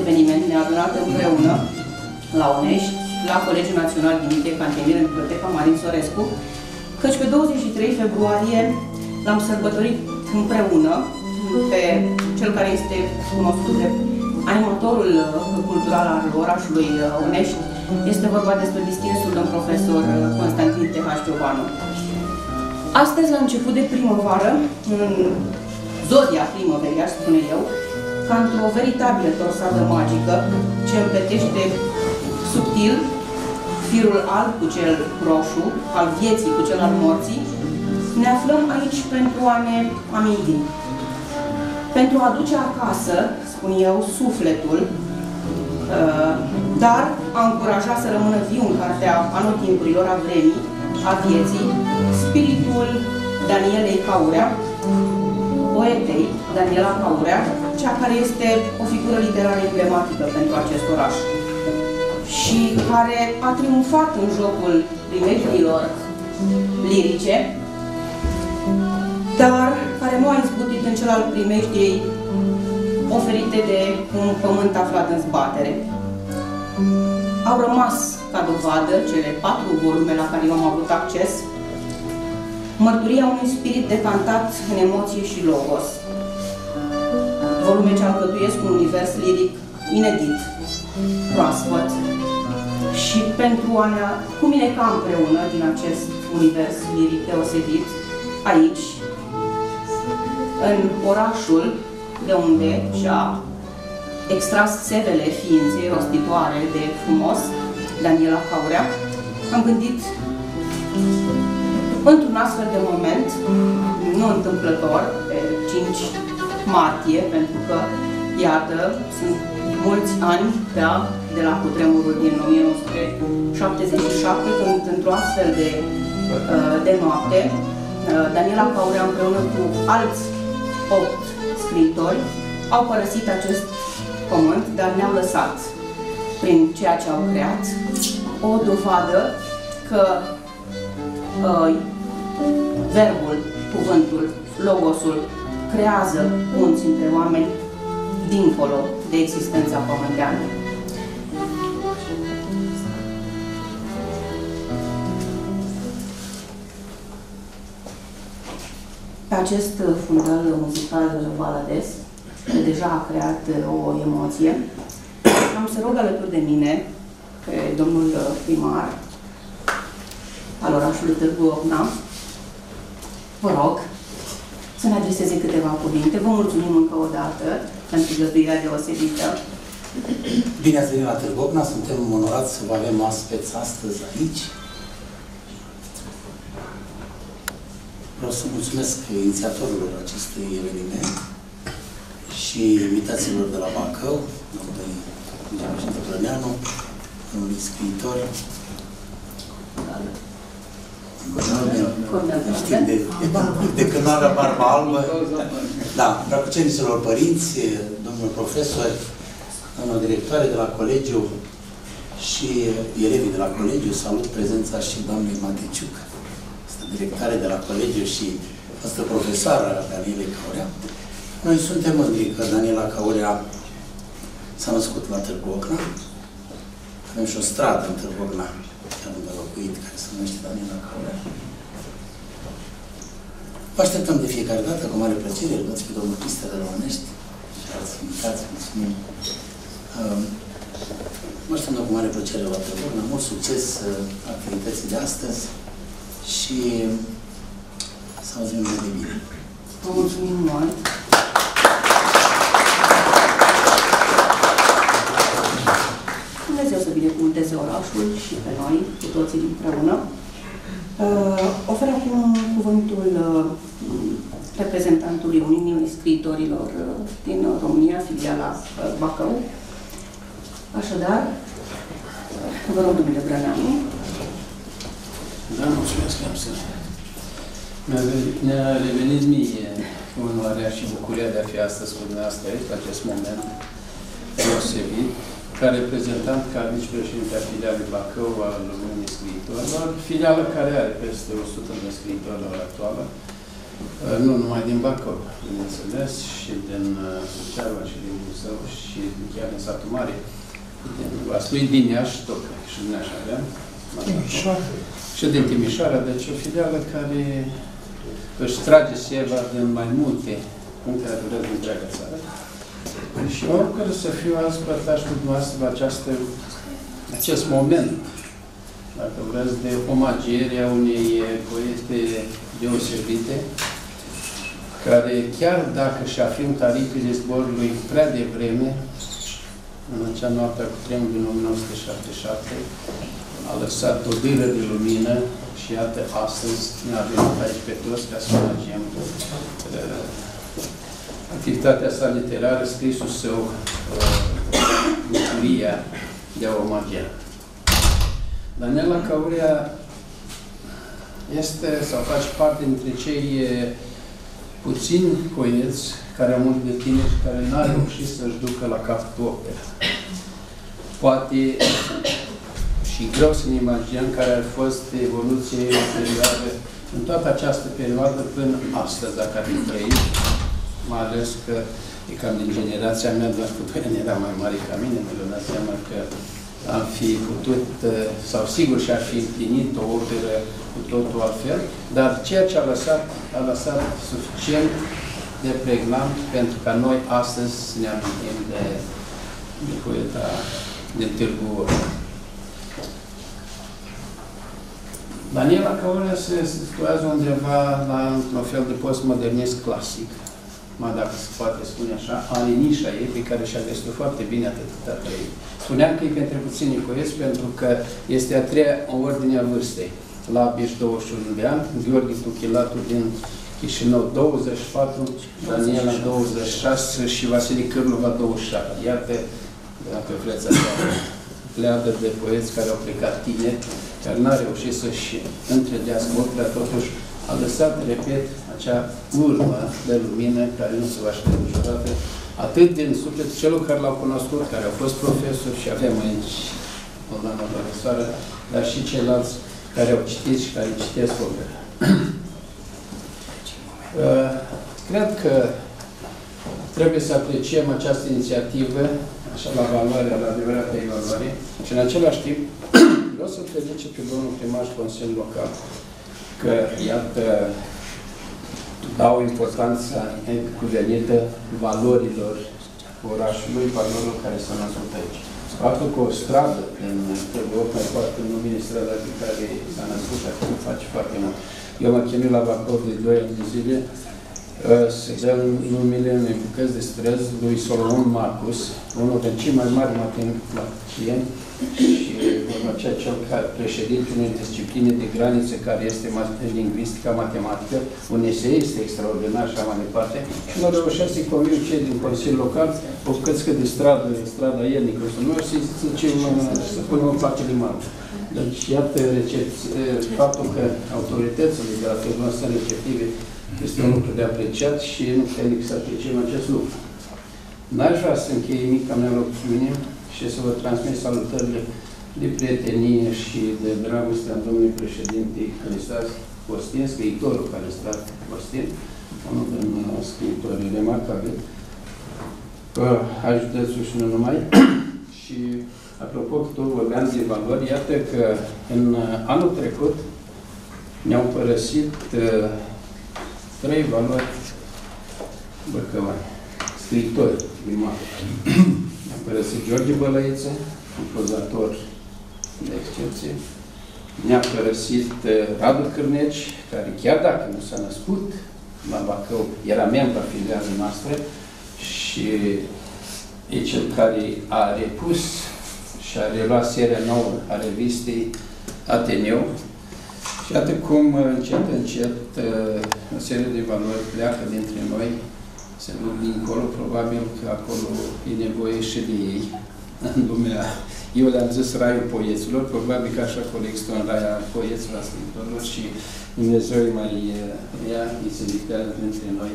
eveniment ne-a adunat împreună la Onești, la Colegiul Național Dimitrie Cantemir, în Biblioteca Marin Sorescu, căci pe 23 februarie l-am sărbătorit împreună pe cel care este cunoscut de animatorul cultural al orașului Onești. Este vorba despre distinsul domn profesor Constantin T.H. Ciobanu. Astăzi, la început de primăvară, în zodia primăverii, aș spune eu, ca într-o veritabilă torsadă magică, ce împletește subtil firul alb cu cel roșu, al vieții cu cel al morții, ne aflăm aici pentru a ne aminti. Pentru a aduce acasă, spun eu, sufletul, uh, dar a încuraja să rămână viu în cartea anotimpurilor a vremii, a vieții, spiritul Danielei Caurea, poetei Daniela Caurea, cea care este o figură literară emblematică pentru acest oraș și care a triumfat în jocul primejdiilor lirice, dar care nu a izbutit în cel al primejdiei oferite de un pământ aflat în zbatere. Au rămas ca dovadă cele patru volume la care eu am avut acces, mărturia unui spirit decantat în emoție și logos. Volume ce alcătuiesc un univers liric inedit, proaspăt, și pentru a ne cumineca împreună din acest univers liric deosebit, aici, în orașul de unde și-a extras sevele ființei rostitoare de frumos, Daniela Caurea, am gândit într-un astfel de moment, nu întâmplător, pe 5 martie, pentru că, iată, sunt mulți ani da, de la cutremurul din 1977, când într-o astfel de, uh, de noapte, uh, Daniela Caurea împreună cu alți opt scriitori au părăsit acest pământ, dar ne-au lăsat prin ceea ce au creat o dovadă că uh, verbul, cuvântul, logosul creează punți între oameni dincolo de existența pământeană. Pe acest fundal muzical balades, care deja a creat o emoție, am să rog alături de mine pe domnul primar al orașului Târgu Ocna, vă rog să ne adreseze câteva cuvinte. Vă mulțumim încă o dată pentru găzduirea deosebită. Bine ați venit la Târgovna, suntem onorați să vă avem aspeți astăzi aici. Vreau să mulțumesc inițiatorilor acestui eveniment și invitațiilor de la Bacău, domnului președinte Plăneanu, domnului scriitor, Știm de, de, de când are barba albă. Da, dragoceniților părinți, domnul profesor, doamna directoare de la colegiu și elevii de la colegiu, salut prezența și doamnei Mateciuc, este directoare de la colegiu și fostă profesoară Daniela Caurea. Noi suntem mândri că Daniela Caurea s-a născut la Târgu Ocna. Avem și o stradă în Târgu Ocna, chiar unde a locuit, care se numește Daniela Caurea. Vă așteptăm de fiecare dată, cu mare plăcere, îl luați pe domnul Cristă de la Onești și alți invitați, mulțumim. Um, Vă așteptăm cu mare plăcere la Târgu mult succes uh, activității de astăzi și să auzim mai de bine. Vă mulțumim mult! Dumnezeu să binecuvânteze orașul și pe noi, cu toții împreună. Uh, ofer acum cuvântul uh, reprezentantului Uniunii Scriitorilor uh, din România, filiala uh, Bacău. Așadar, vă rog, domnule Brăneanu. Da, mulțumesc, am să Mi-a revenit- Ne-a revenit mie onoarea și bucuria de a fi astăzi cu dumneavoastră aici, la acest moment deosebit, ca reprezentant, ca vicepreședinte a filialei Bacău al Lumii Scriitorilor, filială care are peste 100 de scriitori la ora actuală, Uh, nu numai din Bacău, bineînțeles, și din uh, Suceava, și din Buzău, și chiar din satul mare, din Vaslui, din Iași, tot, și din Iași avem. Și din Timișoara, deci o filială care își trage seva din mai multe puncte ale din întreaga țară. Și mă bucur să fiu azi părtaș cu dumneavoastră la această, acest moment, dacă vreți, de omagiere a unei poete deosebite, care chiar dacă și-a filmat aripile zborului prea devreme, în acea noapte cu tremur din 1977, a lăsat o diră de lumină și iată, astăzi ne-a venit aici pe toți ca să omagiem uh, activitatea sa literară, scrisul său, uh, bucuria de a omagia. Daniela Caurea este sau face parte dintre cei eh, puțini poeți care au mult de tine și care n-au reușit să-și ducă la capăt opera. Poate și greu să ne imaginăm care ar fost evoluție ulterioară în toată această perioadă până astăzi, dacă ar fi trăit, mai ales că e cam din generația mea, doar că până era mai mare ca mine, mi-am dat seama că am fi putut, eh, sau sigur și-ar fi împlinit o operă cu totul altfel, dar ceea ce a lăsat, a lăsat suficient de pregnant pentru ca noi astăzi să ne amintim de, de poeta din Târgu Oră. Daniela Căurea se situează undeva la un fel de postmodernism clasic, mai dacă se poate spune așa, are nișa ei pe care și-a găsit foarte bine atâta trăit. Spuneam că e pentru puțini poeți pentru că este a treia ordine a vârstei. La Biș 21 de ani, Gheorghe Tuchilatu din Chișinău 24, Daniela 26 și Vasile Cârlova 27. Iată, dacă vreți așa, pleadă de poeți care au plecat tineri, care n-a reușit să-și întregească opera, totuși a lăsat, repet, acea urmă de lumină care nu se va șterge niciodată, atât din sufletul celor care l-au cunoscut, care au fost profesori și avem aici o doamnă profesoară, dar și ceilalți care au citit și care citesc opera. Uh, Cred că trebuie să apreciem această inițiativă, așa la valoare, la adevărată evaluare, și în același timp vreau să-l felicit pe domnul primar și Consiliul Local, că, iată, dau importanța cuvenită valorilor orașului, valorilor care s-au născut aici. Faptul că o stradă în Târgu mai poate numi strada pe care s-a născut acum face foarte mult. Eu m-am chinuit la Bacău de 2 ani de zile uh, să dăm numele unei bucăți de străzi lui Solomon Marcus, unul din cei mai mari matematicieni și vorba aceea cel care președinte unei discipline de granițe care este lingvistica matematică, un eseist extraordinar și așa mai departe, și nu reușesc să-i conving cei din Consiliul Local, o bucățică de stradă, strada Iernică, să nu și să zicem, să punem în place limanul. Deci, iată faptul că autoritățile de la tribunal respective este un lucru de apreciat și nu trebuie să apreciem acest lucru. N-aș vrea să încheie mica mea rugăciune și să vă transmit salutările de prietenie și de dragoste a domnului președinte Călistas Costinț, scriitorul Călistas Costinț, unul din uh, scriitorii remarcabili, a județului și nu numai. și apropo, că tot vorbeam de valori, iată că în uh, anul trecut ne-au părăsit uh, trei valori băcăvani, scriitori primari. Ne-a părăsit George Bălăiță, un prozator de excepție. Ne-a părăsit uh, Radu Cârneci, care chiar dacă nu s-a născut la Bacău, era membru a filialei noastre și e cel care a repus și a reluat seria nouă a revistei Ateneu. Și iată cum uh, încet, încet uh, o serie de valori pleacă dintre noi, se duc dincolo, probabil că acolo e nevoie și de ei, în lumea. Eu le-am zis raiul poeților, probabil că așa coleg stă în raia poeților, a scriitorilor și Dumnezeu îi mai eh, ia, îi se dictează dintre noi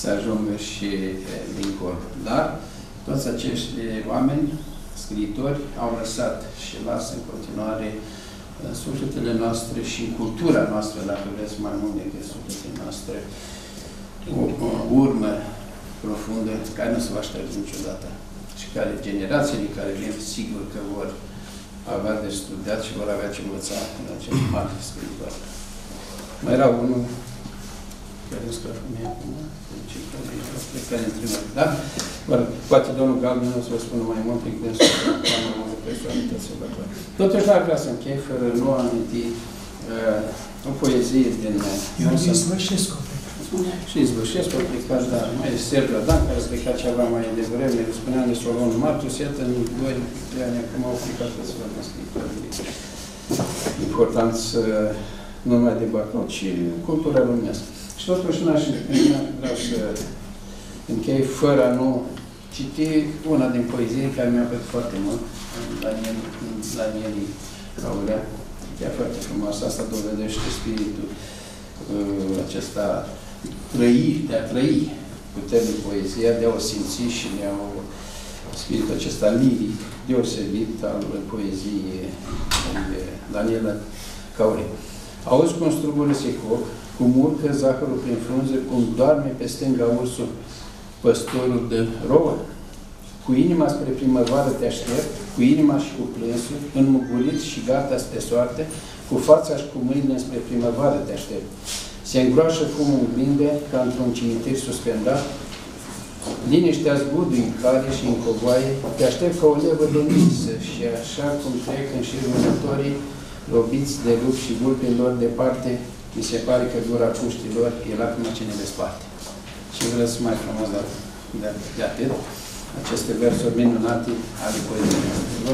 să ajungă și eh, dincolo. Dar toți acești oameni, scriitori, au lăsat și lasă în continuare în sufletele noastre și în cultura noastră, dacă vreți mai mult decât sufletele noastre, o, o urmă profundă care nu se va șterge niciodată și care generațiile care vin, sigur că vor avea de studiat și vor avea ce învăța în acest mare scriitor. Mai era unul care îți mie acum, ce care între noi, da? Poate domnul Galben o să vă spună mai mult, pentru că am mai multe personalități Totuși, ar vrea să închei fără nu a aminti uh, o poezie din... Iorghe Svășescu. Și Zvășescu a plecat, da, mai e Sergiu Adam, care a plecat ceva mai devreme, spuneam de Solon Martus, iată, în doi ani acum au plecat să se vă scriitori importanță nu numai de Bacău, ci cultura lumească. Și totuși n-aș vreau să închei fără a nu citi una din poezii care mi-a plăcut foarte mult, Daniel, Daniel Caurea, chiar foarte frumoasă, asta dovedește spiritul uh, acesta trăi, de a trăi puternic poezia, de a o simți și de a o spiritul acesta liric deosebit al poeziei Daniela Caurea. Auzi cum strugul se cop, cum urcă zahărul prin frunze, cum doarme pe stânga ursul păstorul de rouă. Cu inima spre primăvară te aștept, cu inima și cu plânsul, înmugurit și gata spre soarte, cu fața și cu mâinile spre primăvară te aștept. Se îngroașă fumul în blinde, ca într-un cimitir suspendat, liniștea zgudu în cale și în covoaie, te aștept ca o levă de nisă și așa cum trec în șir vânătorii, robiți de lup și vulpilor departe, mi se pare că gura puștilor e lacrima ce ne desparte. Și vreau să mai frumos de, de, de atât, aceste versuri minunate ale poeziei. Vă,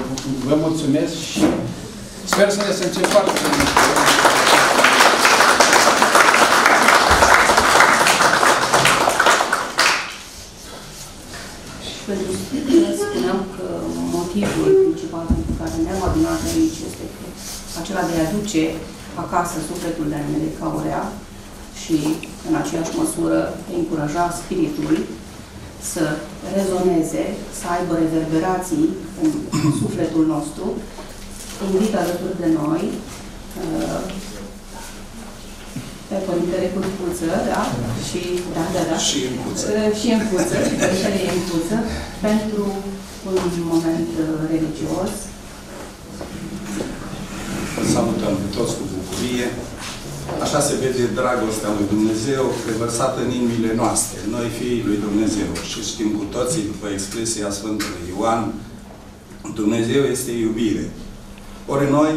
vă mulțumesc și sper să ne simțim foarte bine. pentru că spuneam că motivul principal pentru care ne-am adunat aici este că acela de a duce acasă sufletul de Daniele Caurea și în aceeași măsură de încuraja spiritul să rezoneze, să aibă reverberații în sufletul nostru, invit alături de noi uh, pe Părintele Curcuță, da? Și, da, da, da. Și în Cuță. Uh, Și în Cuță, și Părintele în Cuță, pentru un moment uh, religios. Salutăm pe toți cu bucurie. Așa se vede dragostea lui Dumnezeu revărsată în inimile noastre, noi fiii lui Dumnezeu. Și știm cu toții, după expresia Sfântului Ioan, Dumnezeu este iubire. Ori noi,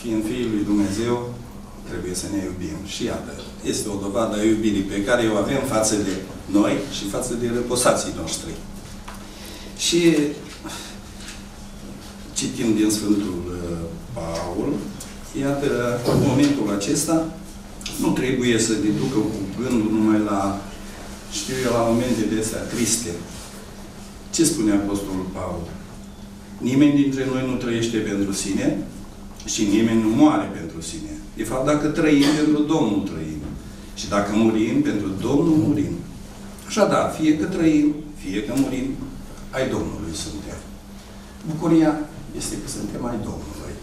fiind fiii lui Dumnezeu, trebuie să ne iubim. Și iată, este o dovadă a iubirii pe care o avem față de noi și față de răposații noștri. Și citim din Sfântul uh, Paul, iată, în momentul acesta, nu trebuie să ne ducă cu gândul numai la, știu eu, la momente de astea triste. Ce spune Apostolul Paul? Nimeni dintre noi nu trăiește pentru sine și nimeni nu moare pentru sine. De fapt, dacă trăim, pentru Domnul trăim. Și dacă murim, pentru Domnul murim. Așadar, fie că trăim, fie că murim, ai Domnului suntem. Bucuria este că suntem ai Domnului.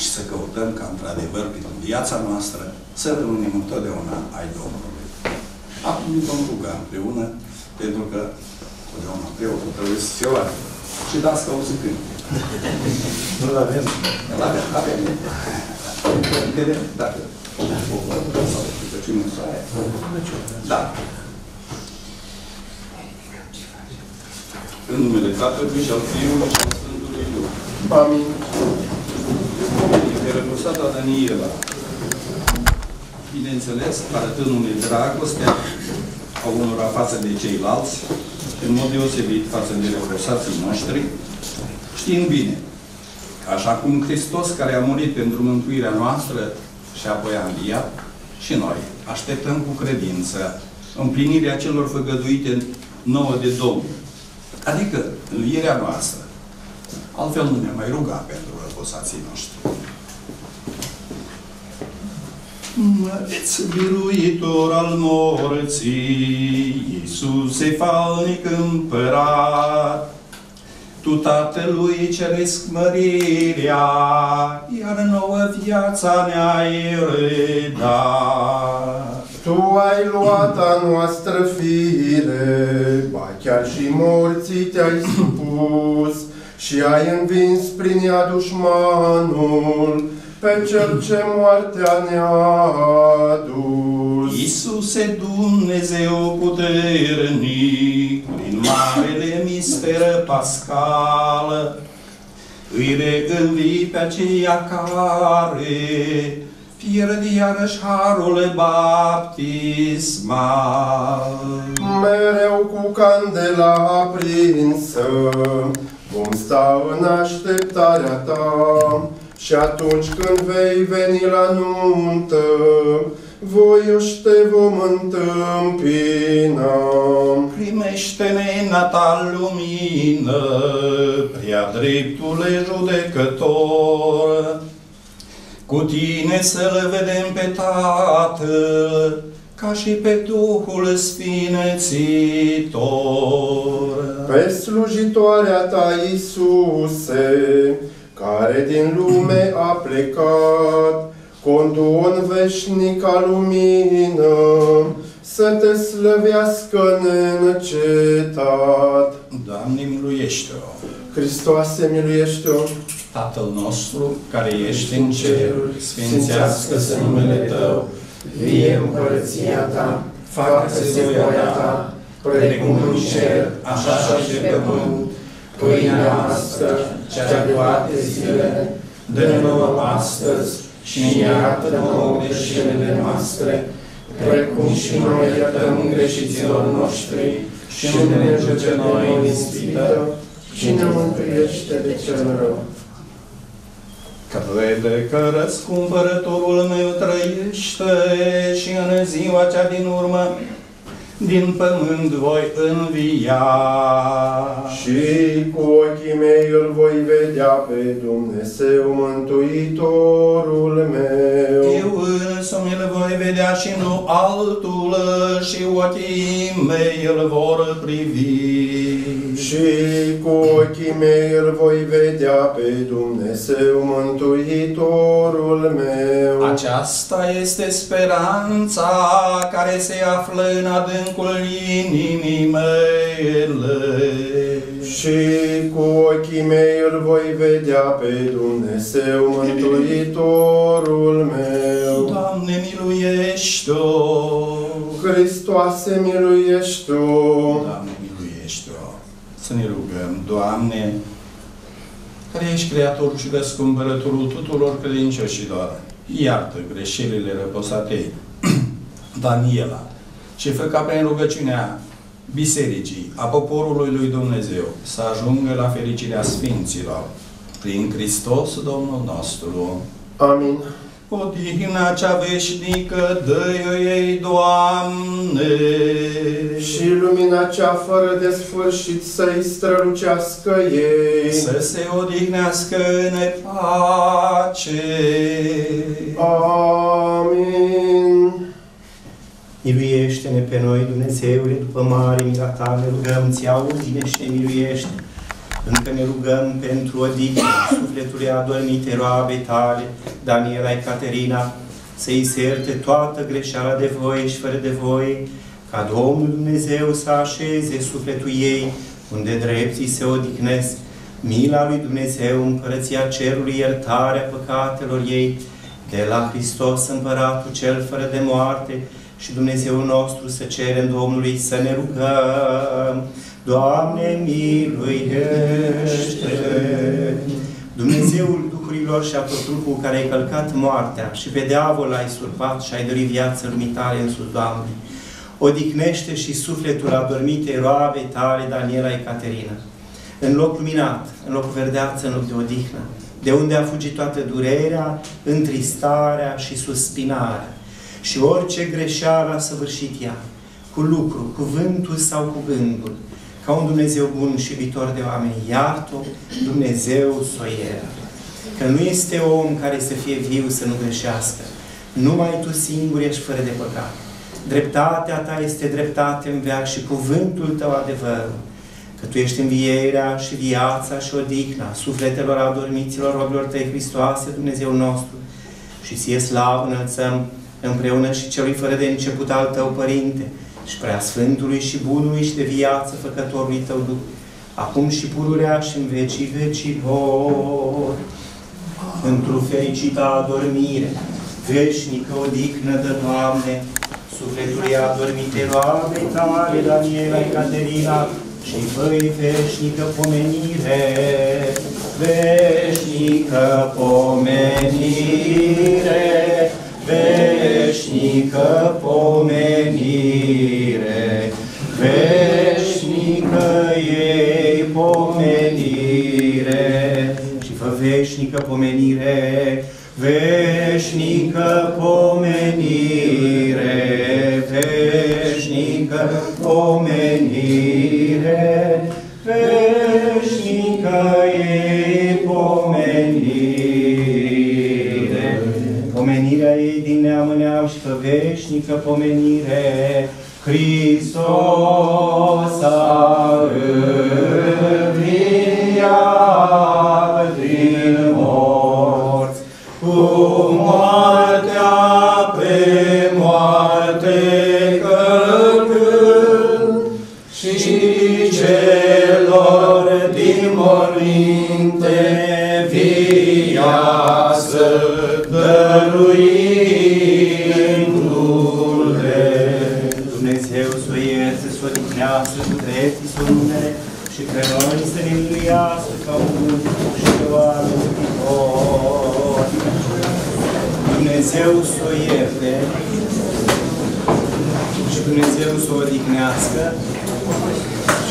Și să căutăm ca, într-adevăr, prin viața noastră, să rămânem întotdeauna ai Domnului. Acum ne vom ruga împreună, pentru că totdeauna preotul trebuie să se oare. Și dați că o să cânte. Nu-l avem. Îl avem, avem. Vedem dacă sau rugăciune în soare. Da. În numele Tatălui și al Fiului și al Sfântului Duh. Amin. Pe răposata Daniela. Bineînțeles, arătându-ne dragostea a unora față de ceilalți, în mod deosebit față de răposații noștri, știind bine că așa cum Hristos care a murit pentru mântuirea noastră și apoi a înviat, și noi așteptăm cu credință împlinirea celor făgăduite nouă de Domnul. Adică învierea noastră. Altfel nu ne mai ruga pentru răposații noștri. Măreț biruitor al morții, Iisuse falnic împărat, Tu Tatălui ceresc mărirea, Iar nouă viața ne-ai redat. Tu ai luat a noastră fire, ba chiar și morții te-ai supus, și ai învins prin ea dușmanul, pe cel ce moartea ne-a adus. Iisuse Dumnezeu puternic, prin marele mister pascal, îi reînvii pe aceia care pierd iarăși harul baptismal. Mereu cu candela aprinsă, vom sta în așteptarea ta, și atunci când vei veni la nuntă, voioși te vom întâmpina. Primește-ne natal lumină, prea dreptule judecător, cu tine să-L vedem pe Tatăl, ca și pe Duhul Sfinățitor. Pe slujitoarea ta, Iisuse, care din lume a plecat, conduon veșnica lumină, să te slăvească neîncetat. Doamne, miluiește-o! Hristoase, miluiește-o! Tatăl nostru, care ești în ceruri, sfințească-se numele Tău, vie împărăția Ta, facă-se voia Ta, precum în cer, așa și pe pământ. Pâinea noastră, cea de toate zilele, dă-ne nouă astăzi și ne iartă nouă greșelile noastre, precum și noi iertăm greșiților noștri și nu ne duce noi în ispită, și ne mântuiește de cel rău. Crede că răscumpărătorul meu trăiește și în ziua cea din urmă din pământ voi învia. Și cu ochii mei îl voi vedea pe Dumnezeu Mântuitorul meu. Eu însumi îl voi vedea și nu altul și ochii mei îl vor privi. Și cu ochii mei îl voi vedea pe Dumnezeu Mântuitorul meu. Aceasta este speranța care se află în adâncul inimii mele. Și cu ochii mei îl voi vedea pe Dumnezeu Mântuitorul meu. Doamne, miluiește-o! Hristoase, miluiește-o! Doamne, miluiește-o! Să ne rugăm, Doamne, care ești Creatorul și Răscumpărătorul tuturor credincioșilor, iartă greșelile răposatei Daniela și fă ca prin rugăciunea Bisericii, a poporului lui Dumnezeu, să ajungă la fericirea Sfinților, prin Hristos Domnul nostru. Amin. Odihna cea veșnică, dă-i ei, Doamne! Și lumina cea fără de sfârșit să-i strălucească ei. Să se odihnească în pace. Amin. Miluiește-ne pe noi, Dumnezeule, după mare mila ta, ne rugăm, ți auzi și ne miluiește. Încă ne rugăm pentru odihnă sufletului adormite roabe tale, Daniela Ecaterina, să-i serte toată greșeala de voi și fără de voi, ca Domnul Dumnezeu să așeze sufletul ei, unde drepții se odihnesc, mila lui Dumnezeu, împărăția cerului, iertarea păcatelor ei, de la Hristos împăratul cel fără de moarte, și Dumnezeu nostru să cerem Domnului să ne rugăm. Doamne, miluiește! Dumnezeul Duhurilor și a tot trupul care ai călcat moartea și pe diavol ai surpat și ai dorit viață lumii tale în sus, Doamne. Odihnește și sufletul adormitei roabei tale, Daniela Ecaterina. În loc luminat, în loc verdeață, în loc de odihnă, de unde a fugit toată durerea, întristarea și suspinarea și orice greșeală a săvârșit ea, cu lucru, cuvântul sau cu gândul, ca un Dumnezeu bun și iubitor de oameni. Iartă Dumnezeu să o ierte. Că nu este om care să fie viu să nu greșească. Numai Tu singur ești fără de păcat. Dreptatea Ta este dreptate în veac și cuvântul Tău adevărul. Că Tu ești învierea și viața și odihna sufletelor adormiților robilor Tăi Hristoase, Dumnezeu nostru. Și ție slavă înălțăm împreună și celui fără de început al Tău, Părinte, și prea Sfântului și Bunului și de viață Făcătorului Tău Duh, acum și pururea și în vecii vecilor, într-o fericită adormire, veșnică odihnă de Doamne, sufletului adormite roabei tale, Daniela, Ecaterina, și făi veșnică pomenire, veșnică pomenire, veșnică pomenire, veșnică ei pomenire, și fă veșnică pomenire, veșnică pomenire, veșnică pomenire, veșnică ei pomenire. Pomenirea ei din neam în neam și fă veșnică pomenire, Hristos Dumnezeu să o odihnească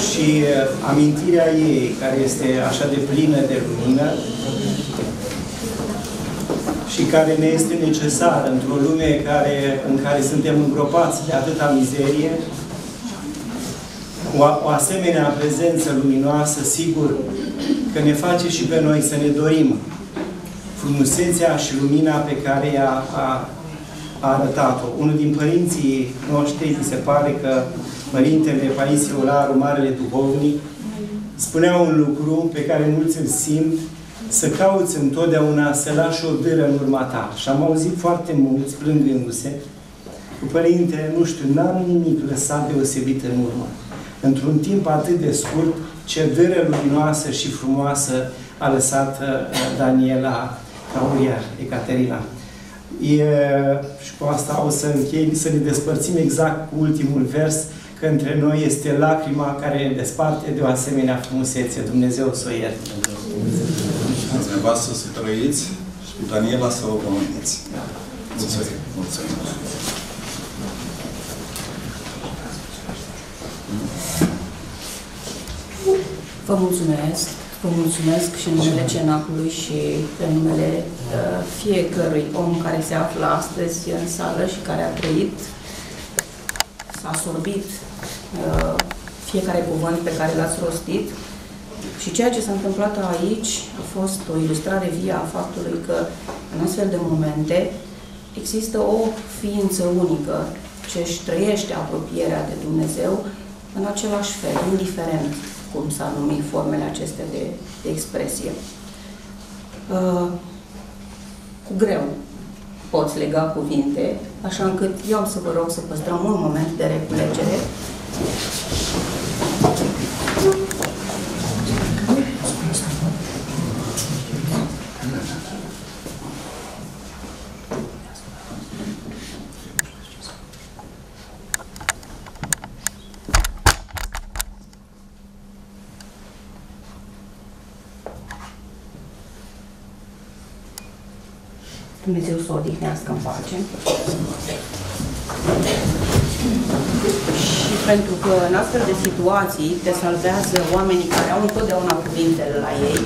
și uh, amintirea ei, care este așa de plină de lumină și care ne este necesară într-o lume care, în care suntem îngropați de atâta mizerie, o, o asemenea prezență luminoasă, sigur că ne face și pe noi să ne dorim frumusețea și lumina pe care ea a, a arătat-o. Unul din părinții noștri, mi se pare că Părintele Paisie Ularu, Marele Duhovnic, spunea un lucru pe care mulți îl simt, să cauți întotdeauna să lași o dâră în urma ta. Și am auzit foarte mulți plângându-se cu Părinte, nu știu, n-am nimic lăsat deosebit în urmă. Într-un timp atât de scurt, ce dâră luminoasă și frumoasă a lăsat uh, Daniela Cauria, Ecaterina. E, și cu asta o să închei, să ne despărțim exact cu ultimul vers, că între noi este lacrima care ne desparte de o asemenea frumusețe. Dumnezeu să o ierte. Dumneavoastră să trăiți și cu Daniela să o pomeniți. Mulțumim. Mulțumim. Vă mulțumesc, vă mulțumesc și în numele Cenacului și în numele uh, fiecărui om care se află astăzi în sală și care a trăit, s-a sorbit uh, fiecare cuvânt pe care l-ați rostit. Și ceea ce s-a întâmplat aici a fost o ilustrare vie a faptului că în astfel de momente există o ființă unică ce își trăiește apropierea de Dumnezeu în același fel, indiferent cum s-ar numi formele acestea de, de expresie. Uh, cu greu poți lega cuvinte, așa încât eu am să vă rog să păstrăm un moment de reculegere. Dumnezeu să o odihnească în pace. Și pentru că în astfel de situații te salvează oamenii care au întotdeauna cuvintele la ei,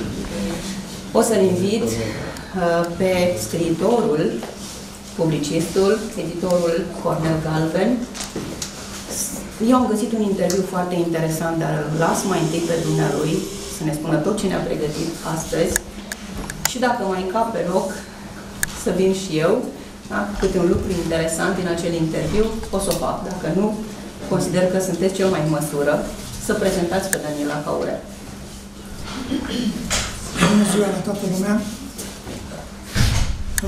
o să-l invit uh, pe scriitorul, publicistul, editorul Cornel Galben, Eu am găsit un interviu foarte interesant, dar îl las mai întâi pe dumnealui să ne spună tot ce ne-a pregătit astăzi. Și dacă mai încap pe loc, să vin și eu, da? câte un lucru interesant din acel interviu, o să o fac. Dacă nu, consider că sunteți cel mai în măsură să prezentați pe Daniela Caurea. Bună ziua la toată lumea!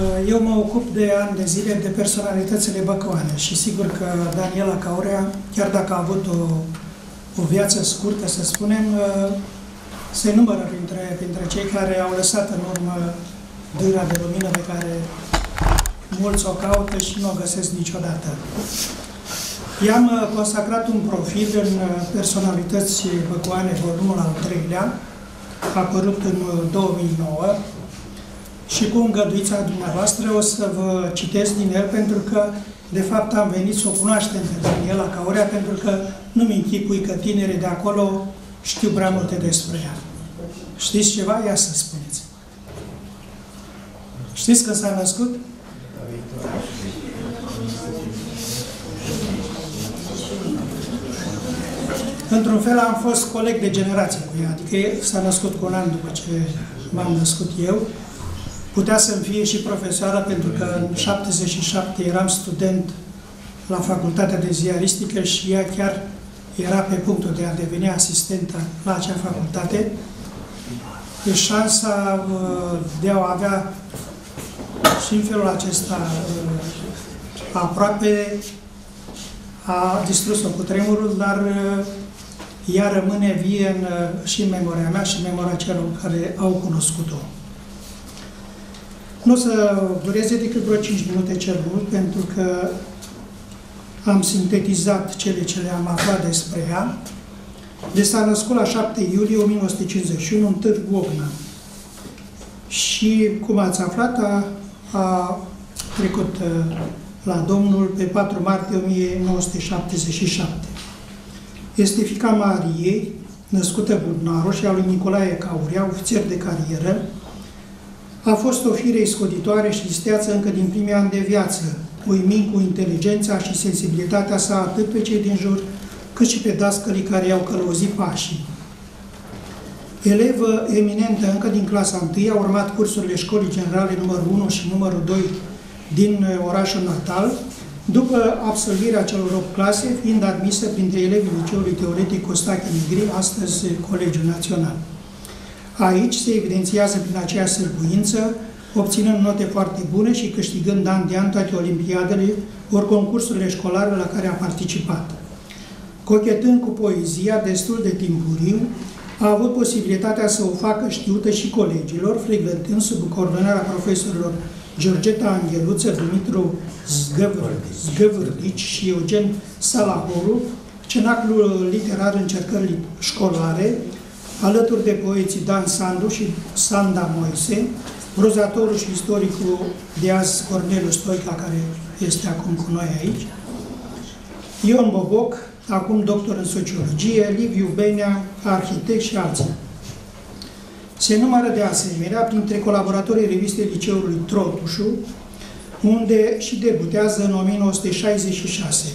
Uh, eu mă ocup de ani de zile de personalitățile băcăoane și sigur că Daniela Caurea, chiar dacă a avut o, o viață scurtă, să spunem, uh, se numără printre, printre cei care au lăsat în urmă dâra de lumină pe care mulți o caută și nu o găsesc niciodată. I-am uh, consacrat un profil în personalități băcoane, volumul al treilea, apărut în 2009, și cu îngăduița dumneavoastră o să vă citesc din el pentru că de fapt am venit să o cunoaștem pe Daniela Caurea pentru că nu-mi închipui că tinerii de acolo știu prea multe despre ea. Știți ceva? Ia să spuneți. Știți că s-a născut? Într-un fel am fost coleg de generație cu ea, adică s-a născut cu un an după ce m-am născut eu Putea să-mi fie și profesoară, pentru că în 77 eram student la Facultatea de Ziaristică și ea chiar era pe punctul de a deveni asistentă la acea facultate. Deci șansa uh, de a o avea și în felul acesta uh, aproape a distrus-o cu tremurul, dar uh, ea rămâne vie în, și în memoria mea și în memoria celor care au cunoscut-o. Nu o să dureze decât vreo 5 minute cel mult, pentru că am sintetizat cele ce le-am aflat despre ea. De s-a născut la 7 iulie 1951 în Târgu Ogna. Și, cum ați aflat, a, a trecut uh, la Domnul pe 4 martie 1977. Este fica Mariei, născută Budnaru și a lui Nicolae Caurea, ofițer de carieră, a fost o fire iscoditoare și isteață încă din primii ani de viață, uimind cu inteligența și sensibilitatea sa atât pe cei din jur, cât și pe dascălii care i-au călăuzit pașii. Elevă eminentă încă din clasa 1, a urmat cursurile școlii generale numărul 1 și numărul 2 din uh, orașul natal, după absolvirea celor 8 clase, fiind admisă printre elevii liceului teoretic Costache Negri, astăzi Colegiul Național. Aici se evidențiază prin aceea sârguință, obținând note foarte bune și câștigând an de an toate olimpiadele ori concursurile școlare la care a participat. Cochetând cu poezia destul de timpuriu, a avut posibilitatea să o facă știută și colegilor, frecventând sub coordonarea profesorilor Georgeta Angheluță, Dumitru Zgăvârdici și Eugen Salahoru, cenaclul literar încercări școlare, alături de poeții Dan Sandu și Sanda Moise, prozatorul și istoricul de azi Corneliu Stoica, care este acum cu noi aici, Ion Boboc, acum doctor în sociologie, Liviu Benea, arhitect și alții. Se numără de asemenea printre colaboratorii revistei Liceului Trotușu, unde și debutează în 1966.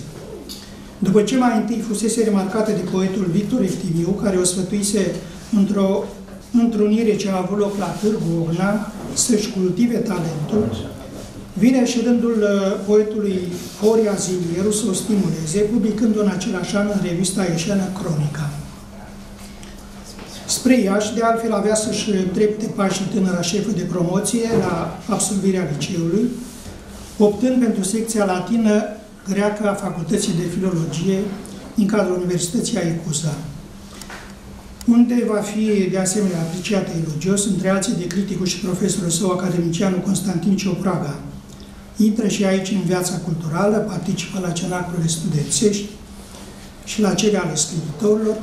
După ce mai întâi fusese remarcată de poetul Victor Eftimiu, care o sfătuise într-o întrunire ce a avut loc la Târgu Ogna, să-și cultive talentul, vine și rândul uh, poetului Horia Zilieru să o stimuleze, publicând-o în același an în revista ieșeană Cronica. Spre Iași, de altfel, avea să-și trepte pașii tânăra șefă de promoție la absolvirea liceului, optând pentru secția latină greacă a Facultății de Filologie din cadrul Universității Aicuza unde va fi de asemenea apreciat elogios, între alții de criticul și profesorul său academicianul Constantin Ciopraga. Intră și aici în viața culturală, participă la cenaclurile studențești și la cele ale scriitorilor,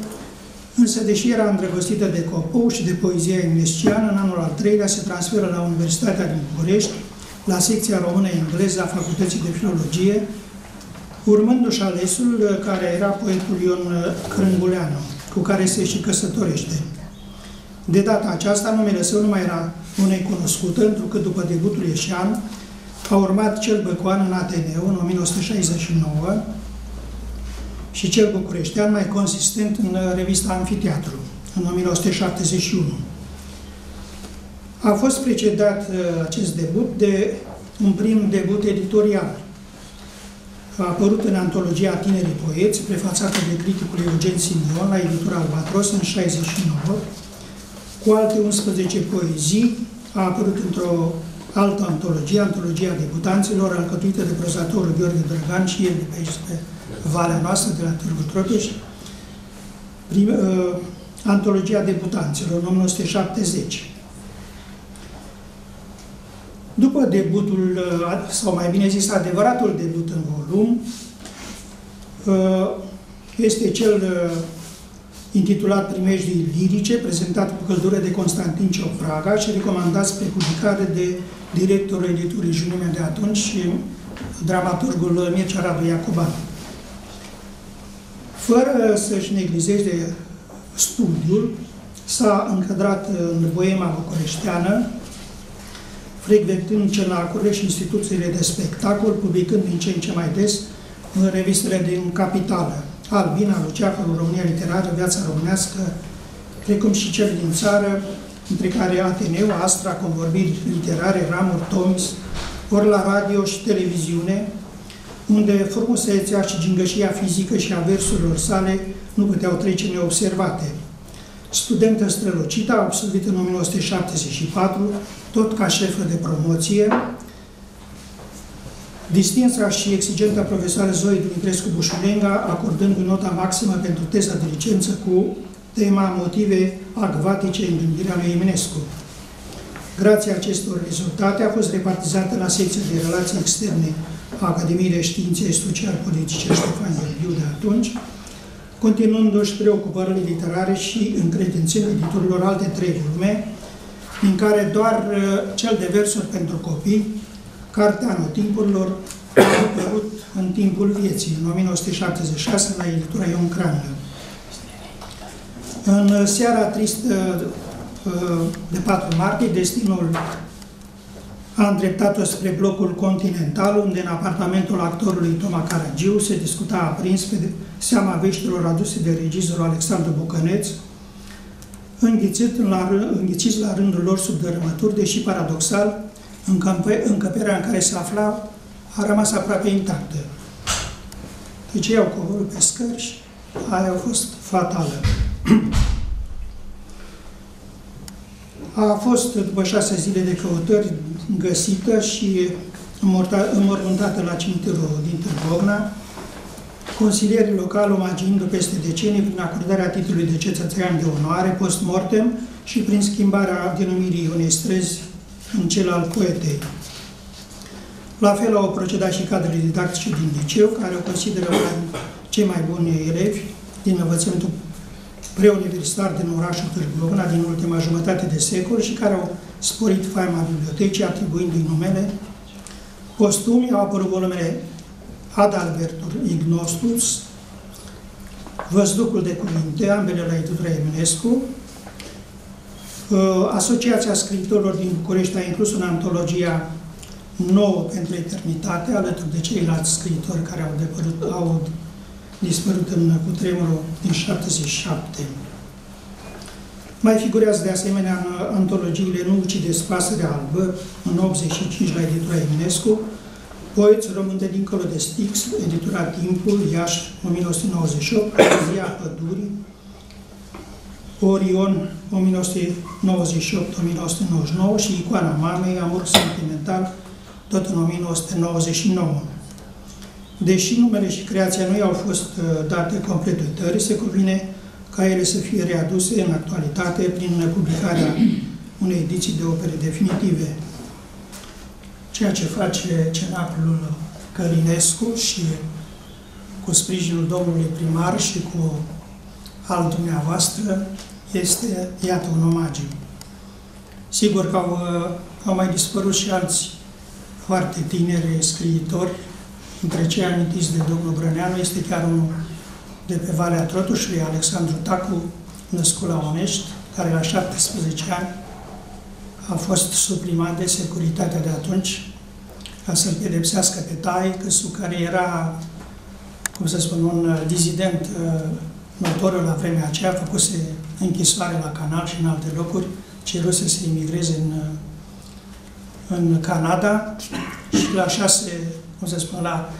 însă, deși era îndrăgostită de Copou și de poezia englesciană, în anul al treilea se transferă la Universitatea din București, la secția română-engleză a Facultății de Filologie, urmându-și alesul care era poetul Ion Crânguleanu cu care se și căsătorește. De data aceasta, numele său nu mai era unei cunoscută, întrucât după debutul ieșean, a urmat cel Băcoan în Ateneu în 1969 și cel bucureștean mai consistent în revista Amfiteatru, în 1971. A fost precedat uh, acest debut de un prim debut editorial. A apărut în antologia Tinerii Poeți, prefațată de criticul Eugen Simion la editura Albatros în 69, cu alte 11 poezii, a apărut într-o altă antologie, antologia debutanților, alcătuită de prozatorul Gheorghe Drăgan și el de pe aici, pe Valea noastră, de la Târgu Tropeș, prim, uh, antologia debutanților, în 1970. După debutul, uh, sau mai bine zis, adevăratul debut în volum, uh, este cel uh, intitulat Primejdii lirice, prezentat cu căldură de Constantin Ciopraga și recomandat spre publicare de directorul editurii Junimea de atunci și dramaturgul Mircea Radu Iacoban. Fără să-și neglijeze studiul, s-a încadrat în boema bucureșteană, frecventând cenacurile și instituțiile de spectacol, publicând din ce în ce mai des în revistele din capitală, Albina, Luceafărul, România Literară, Viața Românească, precum și cel din țară, între care Ateneu, Astra, Convorbiri Literare, Ramuri, Tomis, ori la radio și televiziune, unde frumusețea și gingășia fizică și a versurilor sale nu puteau trece neobservate. Studentă strălucită, a absolvit în 1974, tot ca șefă de promoție, distinsa și exigentă profesoară Zoe Dumitrescu Bușulenga, acordându nota maximă pentru teza de licență cu tema Motive acvatice în gândirea lui Eminescu. Grație acestor rezultate a fost repartizată la secția de relații externe a Academiei de Științe Social-Politice Ștefan Gheorghiu de atunci, continuându-și preocupările literare și încredințând editorilor alte trei volume, din care doar uh, cel de versuri pentru copii, Cartea Anotimpurilor, a apărut în timpul vieții, în 1976, la editura Ion Cranlă. În seara tristă uh, de 4 martie, destinul a îndreptat-o spre blocul Continental, unde în apartamentul actorului Toma Caragiu se discuta aprins pe seama veștilor aduse de regizorul Alexandru Bucăneț, înghițit la, înghițiți la rândul lor sub dărâmături, deși paradoxal, încăperea în care se afla a rămas aproape intactă. Deci iau covorul pe scări și aia a fost fatală. A fost, după șase zile de căutări, găsită și înmormântată la cimitirul din Târgovna, consilierii locali omagiindu peste decenii prin acordarea titlului de cetățean de onoare post-mortem și prin schimbarea denumirii unei străzi în cel al poetei. La fel au procedat și cadrele didactice din liceu, care o consideră cei mai buni elevi din învățământul preuniversitar din orașul Târgu Lăuna din ultima jumătate de secol și care au sporit faima bibliotecii, atribuindu-i numele. Postumi au apărut volumele Adalbertur Ignostus, Văzducul de cuvinte, ambele la editura Eminescu. Uh, Asociația Scriitorilor din București a inclus în antologia nouă pentru eternitate, alături de ceilalți scriitori care au, depărut, au dispărut în cutremurul din 77. Mai figurează de asemenea în antologiile Nu ucideți pasăre albă, în 85 la editura Eminescu, Poeți români de dincolo de Stix, editura Timpul, Iași, 1998, Zia Pădurii, Orion, 1998-1999 și Icoana Mamei, Amor Sentimental, tot în 1999. Deși numele și creația nu i-au fost uh, date complet uitării, se cuvine ca ele să fie readuse în actualitate prin publicarea unei ediții de opere definitive. Ceea ce face cenaclul Călinescu și cu sprijinul domnului primar și cu al dumneavoastră este, iată, un omagiu. Sigur că au, uh, au mai dispărut și alți foarte tineri scriitori, între cei amintiți de domnul Brăneanu, este chiar unul de pe Valea Trotușului, Alexandru Tacu, născut la Onești, care la 17 ani a fost suprimat de securitatea de atunci ca să-l pedepsească pe tai, căsul care era cum să spun, un dizident notoriu la vremea aceea, făcuse închisoare la canal și în alte locuri, ceruse să emigreze în, în Canada și la șase, cum să spun, la,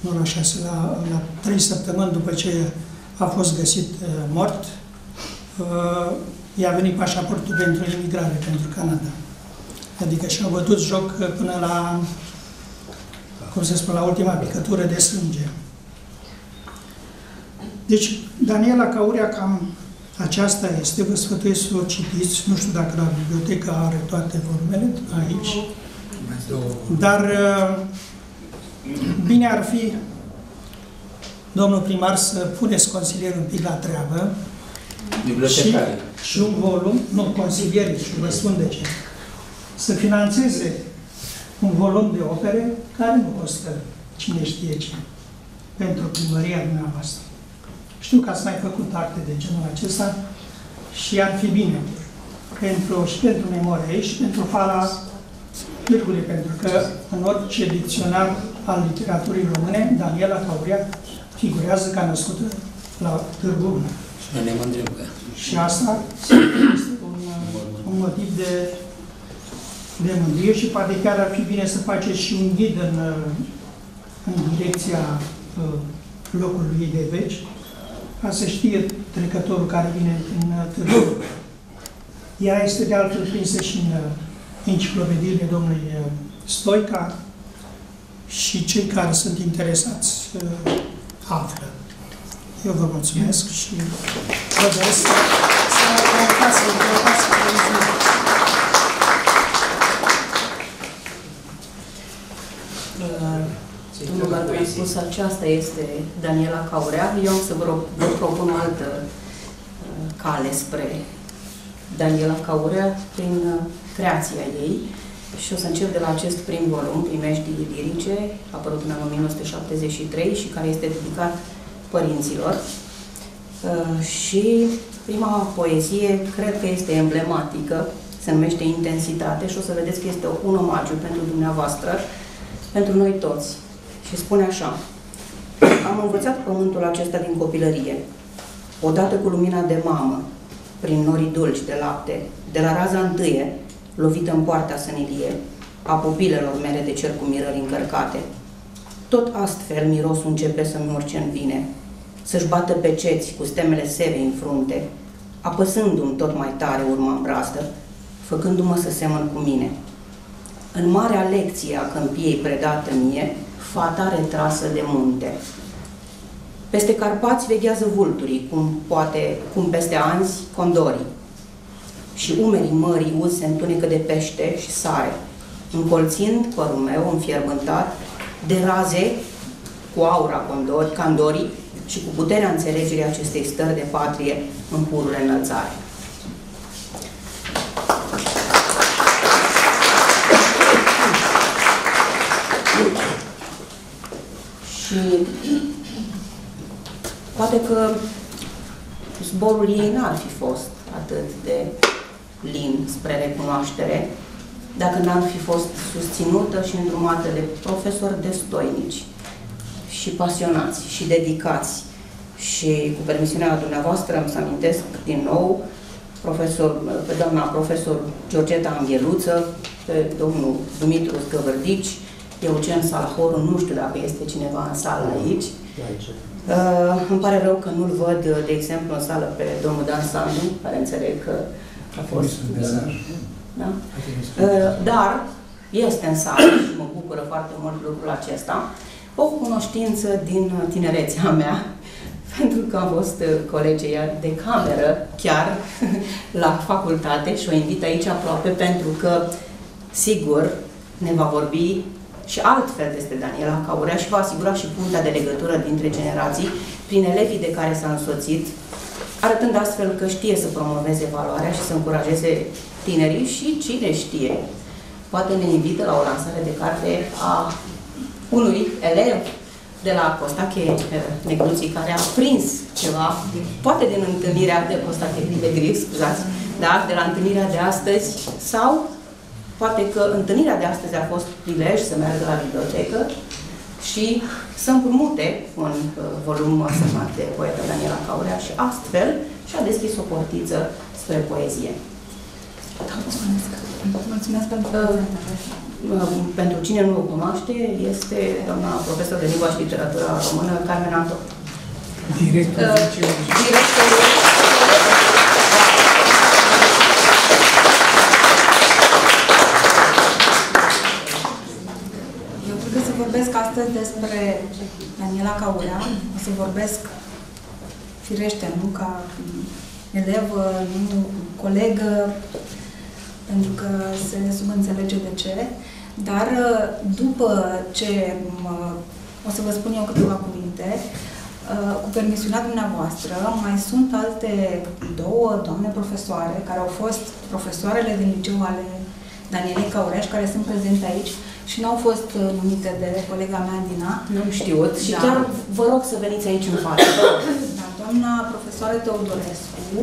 nu la șase, la, la trei săptămâni după ce a fost găsit uh, mort, uh, i-a venit pașaportul pentru emigrare pentru Canada. Adică și-a bătut joc până la, cum se spune, la ultima picătură de sânge. Deci, Daniela Caurea, cam aceasta este, vă sfătuiesc să o citiți, nu știu dacă la bibliotecă are toate volumele aici, dar uh, bine ar fi, domnul primar, să puneți consilierul un pic la treabă și, și un volum, nu, consilierii, și vă spun de ce, să financeze un volum de opere care nu costă cine știe ce pentru primăria dumneavoastră. Știu că ați mai făcut acte de genul acesta și ar fi bine pentru, și pentru memorie și pentru fala virgule, pentru că în orice dicționar al literaturii române, Daniela Cauria figurează ca născută la Târgu Luna. Și ne mândrim cu Și asta este un, un motiv de, de mândrie și poate chiar ar fi bine să faceți și un ghid în, în direcția uh, locului ei de veci, ca să știe trecătorul care vine în târgu. Ea este de altfel prinsă și în enciclopediile domnului uh, Stoica și cei care sunt interesați uh, află. Eu vă mulțumesc și vă doresc să, să, să, Domnul Barbu a spus, aceasta este Daniela Caurea. Eu am să vă, rog, vă propun o altă uh, cale spre Daniela Caurea prin uh, creația ei și o să încep de la acest prim volum, Primești lirice, apărut în anul 1973 și care este dedicat părinților. Uh, și prima poezie cred că este emblematică, se numește Intensitate și o să vedeți că este un omagiu pentru dumneavoastră, pentru noi toți și spune așa. Am învățat pământul acesta din copilărie, odată cu lumina de mamă, prin norii dulci de lapte, de la raza întâie, lovită în poarta sănilie, a pupilelor mele de cer cu mirări încărcate. Tot astfel mirosul începe să-mi urce în vine, să-și bată pe ceți cu stemele seve în frunte, apăsându-mi tot mai tare urma în brazdă, făcându-mă să semăn cu mine. În marea lecție a câmpiei predată mie, fata retrasă de munte. Peste Carpați veghează vulturii, cum, poate, cum peste anzi condorii. Și umerii mării uz se întunecă de pește și sare, încolțind părul meu înfierbântat de raze cu aura condori, candorii și cu puterea înțelegerii acestei stări de patrie în purul înălțare. Și poate că zborul ei n-ar fi fost atât de lin spre recunoaștere dacă n-ar fi fost susținută și îndrumată de profesori destoinici și pasionați și dedicați. Și cu permisiunea dumneavoastră îmi să amintesc din nou profesor, pe doamna profesor Georgeta Angheluță, pe domnul Dumitru Scăvărdici, Eugen Salhoru, nu știu dacă este cineva în sală aici. Uh, îmi pare rău că nu-l văd, de exemplu, în sală pe domnul Dan Sandu, care înțeleg că a fost... Da? Uh, dar este în sală și mă bucură foarte mult lucrul acesta. O cunoștință din tinerețea mea, pentru că am fost colegia de cameră chiar la facultate și o invit aici aproape pentru că, sigur, ne va vorbi și altfel despre Daniela Caurea și va asigura și puntea de legătură dintre generații prin elevii de care s-a însoțit, arătând astfel că știe să promoveze valoarea și să încurajeze tinerii și cine știe, poate ne invită la o lansare de carte a unui elev de la Costache Negruții, care a prins ceva, poate din întâlnirea de Costache Negri, scuzați, da, de la întâlnirea de astăzi, sau Poate că întâlnirea de astăzi a fost prilej să meargă la bibliotecă și să împrumute un uh, volum semnat de poeta Daniela Caurea și astfel și-a deschis o portiță spre poezie. Mulțumesc. Mulțumesc pentru Uh, Pentru cine nu o cunoaște, este doamna profesor de limba și literatură română, Carmen Anton. Directul Uh, liceului. Directorul Eu cred că să vorbesc astăzi despre Daniela Caurea. O să vorbesc firește, nu ca elevă, nu colegă, pentru că se subînțelege de ce. Dar după ce mă- o să vă spun eu câteva cuvinte, cu permisiunea dumneavoastră, mai sunt alte două doamne profesoare care au fost profesoarele din liceu ale Danielei Caureș, care sunt prezente aici și nu au fost uh, numite de colega mea, Dina. nu știut și Da. chiar vă rog să veniți aici în față. vă rog. Da, doamna profesoară Teodorescu,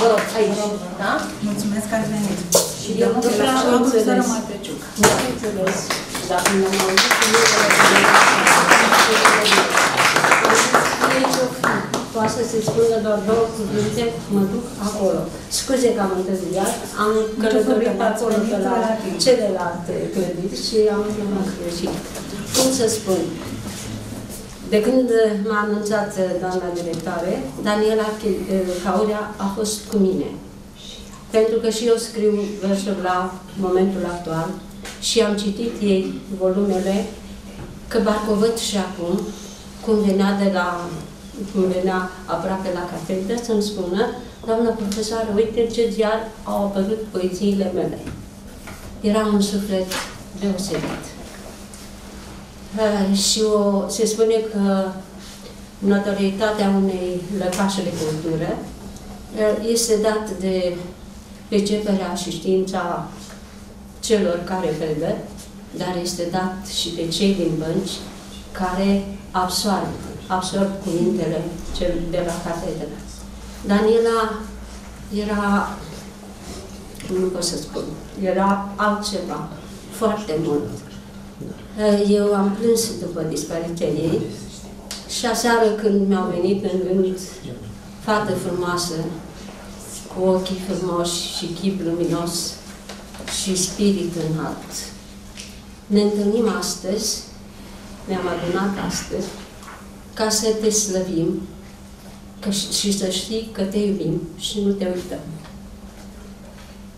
Vă rog, aici, da? mulțumesc că ați venit. Și eu nu prea am doamna profesoară înțeles. Mateciuc. Nu am înțeles, dar când am auzit că nu era aici o fi. Poate să se spună doar două cuvinte, mă duc acolo. Scuze că am întârziat, am călătorit pe acolo pe la celelalte clădiri și am rămas greșit. Cum să spun? De când m-a anunțat doamna directoare, Daniela Caurea a fost cu mine. Pentru că și eu scriu versuri la momentul actual și am citit ei volumele, că parcă o văd și acum, cum venea de la cum venea aproape la catedră să-mi spună, doamna profesoară, uite ce ziar au apărut poeziile mele. Era un suflet deosebit. Uh, și o, se spune că notorietatea unei lăcașe de cultură uh, este dat de priceperea și știința celor care predă, dar este dat și de cei din bănci care absorb, absorb cuvintele cel de la catedră. Daniela era, nu pot să spun, era altceva, foarte mult. Eu am plâns după dispariția ei și aseară când mi-au venit în gând fată frumoasă, cu ochii frumoși și chip luminos și spirit înalt. Ne întâlnim astăzi, ne-am adunat astăzi, ca să te slăvim că, și să știi că te iubim și nu te uităm.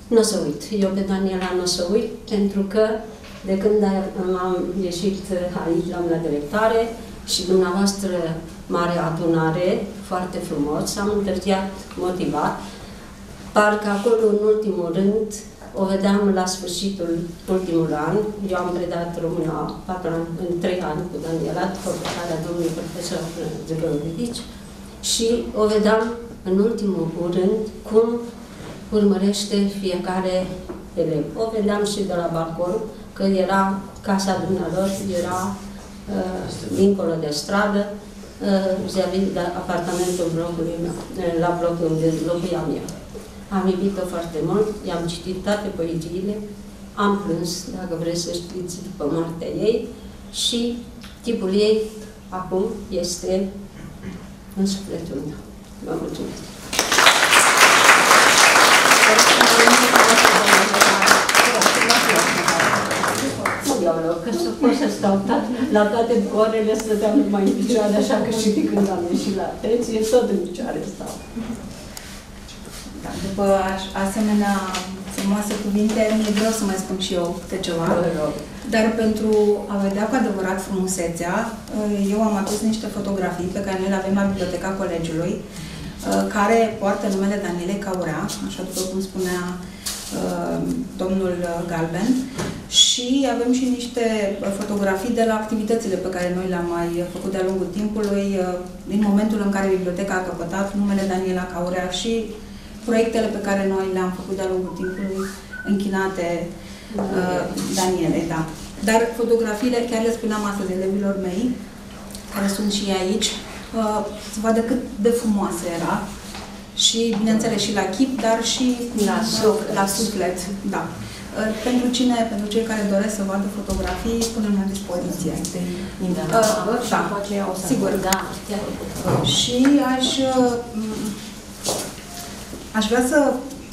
Nu o să uit. Eu pe Daniela nu o să uit, pentru că de când am ieșit aici, doamna directoare, și dumneavoastră mare adunare, foarte frumos, am întârziat motivat, parcă acolo, în ultimul rând, o vedeam la sfârșitul ultimul an. Eu am predat româna patru ani, în trei ani cu Daniela, după plecarea domnului profesor Zăgălvidici, și o vedeam în ultimul rând cum urmărește fiecare elev. O vedeam și de la balcon, că era casa dumnealor, era uh, dincolo de stradă, uh, vis-a-vis de apartamentul blocului meu, uh, la blocul unde locuiam eu. Am iubit-o foarte mult, i-am citit toate poeziile, am plâns, dacă vreți să știți, după moartea ei și tipul ei acum este în sufletul meu. Vă mulțumesc! Nu iau loc, că să pot să stau tot, la toate orele stăteam numai în picioare, așa că și de când am ieșit la atenție, tot în picioare stau. Da, după aș- asemenea frumoase cuvinte, mi-e greu să mai spun și eu câte ceva. Dar pentru a vedea cu adevărat frumusețea, eu am adus niște fotografii pe care noi le avem la Biblioteca Colegiului, care poartă numele Danielei Caurea, așa după cum spunea uh, domnul Galben, și avem și niște fotografii de la activitățile pe care noi le-am mai făcut de-a lungul timpului, uh, din momentul în care biblioteca a căpătat numele Daniela Caurea și proiectele pe care noi le-am făcut de-a lungul timpului închinate uh, Danielei, da. Dar fotografiile, chiar le spuneam astăzi elevilor mei, care sunt și aici, uh, să vadă cât de frumoasă era și, bineînțeles, și la chip, dar și La suflet. la suflet, da. Uh, pentru cine, pentru cei care doresc să vadă fotografii, punem la dispoziție. Da, Uh, și după aceea o să sigur. Da, chiar. Și aș, uh, aș vrea să,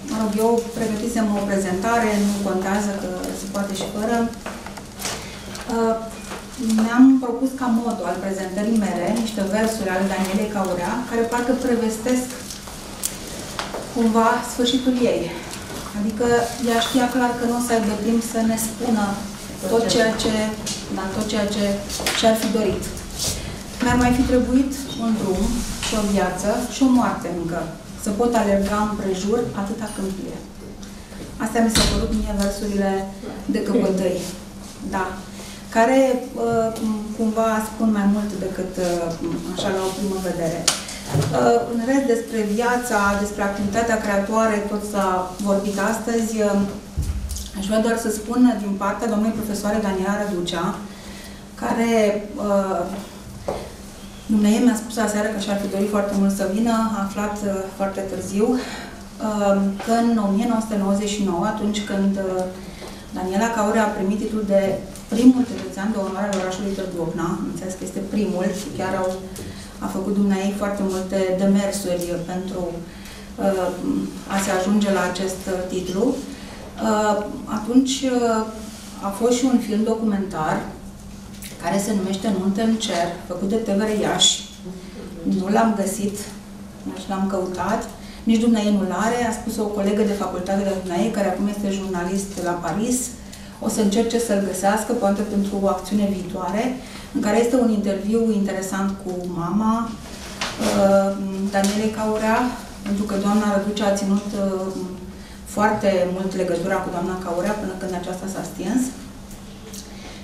mă rog, eu pregătisem o prezentare, nu contează că se poate și fără. Uh, Mi-am propus ca moto al prezentării mele niște versuri ale Danielei Caurea, care parcă prevestesc cumva sfârșitul ei. Adică ea știa clar că nu o să aibă timp să ne spună tot ceea ce, da, tot ceea ce și-ar fi dorit. Mi-ar mai fi trebuit un drum și o viață și o moarte încă. Să pot alerga împrejur atâta câmpie. Astea mi s-au părut mie versurile de căpătăi. Da. Care uh, cumva spun mai mult decât uh, așa la o primă vedere. Uh, în rest, despre viața, despre activitatea creatoare, tot s-a vorbit astăzi. Uh, aș vrea doar să spun din partea domnului profesoare Daniela Răducea, care uh, Dumnezeu mi-a spus aseară că și-ar fi dorit foarte mult să vină, a aflat uh, foarte târziu, uh, că în 1999, atunci când uh, Daniela Caure a primit titlul de primul cetățean de onoare al orașului Târgu Ocna, am înțeles că este primul și chiar au, a făcut dumneai foarte multe demersuri pentru uh, a se ajunge la acest uh, titlu. Uh, atunci uh, a fost și un film documentar care se numește Nuntă în cer, făcut de TVR Iași. Nu l-am găsit, deci l-am căutat. Nici dumneai nu l-are, a spus o colegă de facultate de dumneai, care acum este jurnalist la Paris, o să încerce să-l găsească, poate pentru o acțiune viitoare, în care este un interviu interesant cu mama, uh, Daniele Caurea, pentru că doamna Răducea a ținut uh, foarte mult legătura cu doamna Caurea până când aceasta s-a stins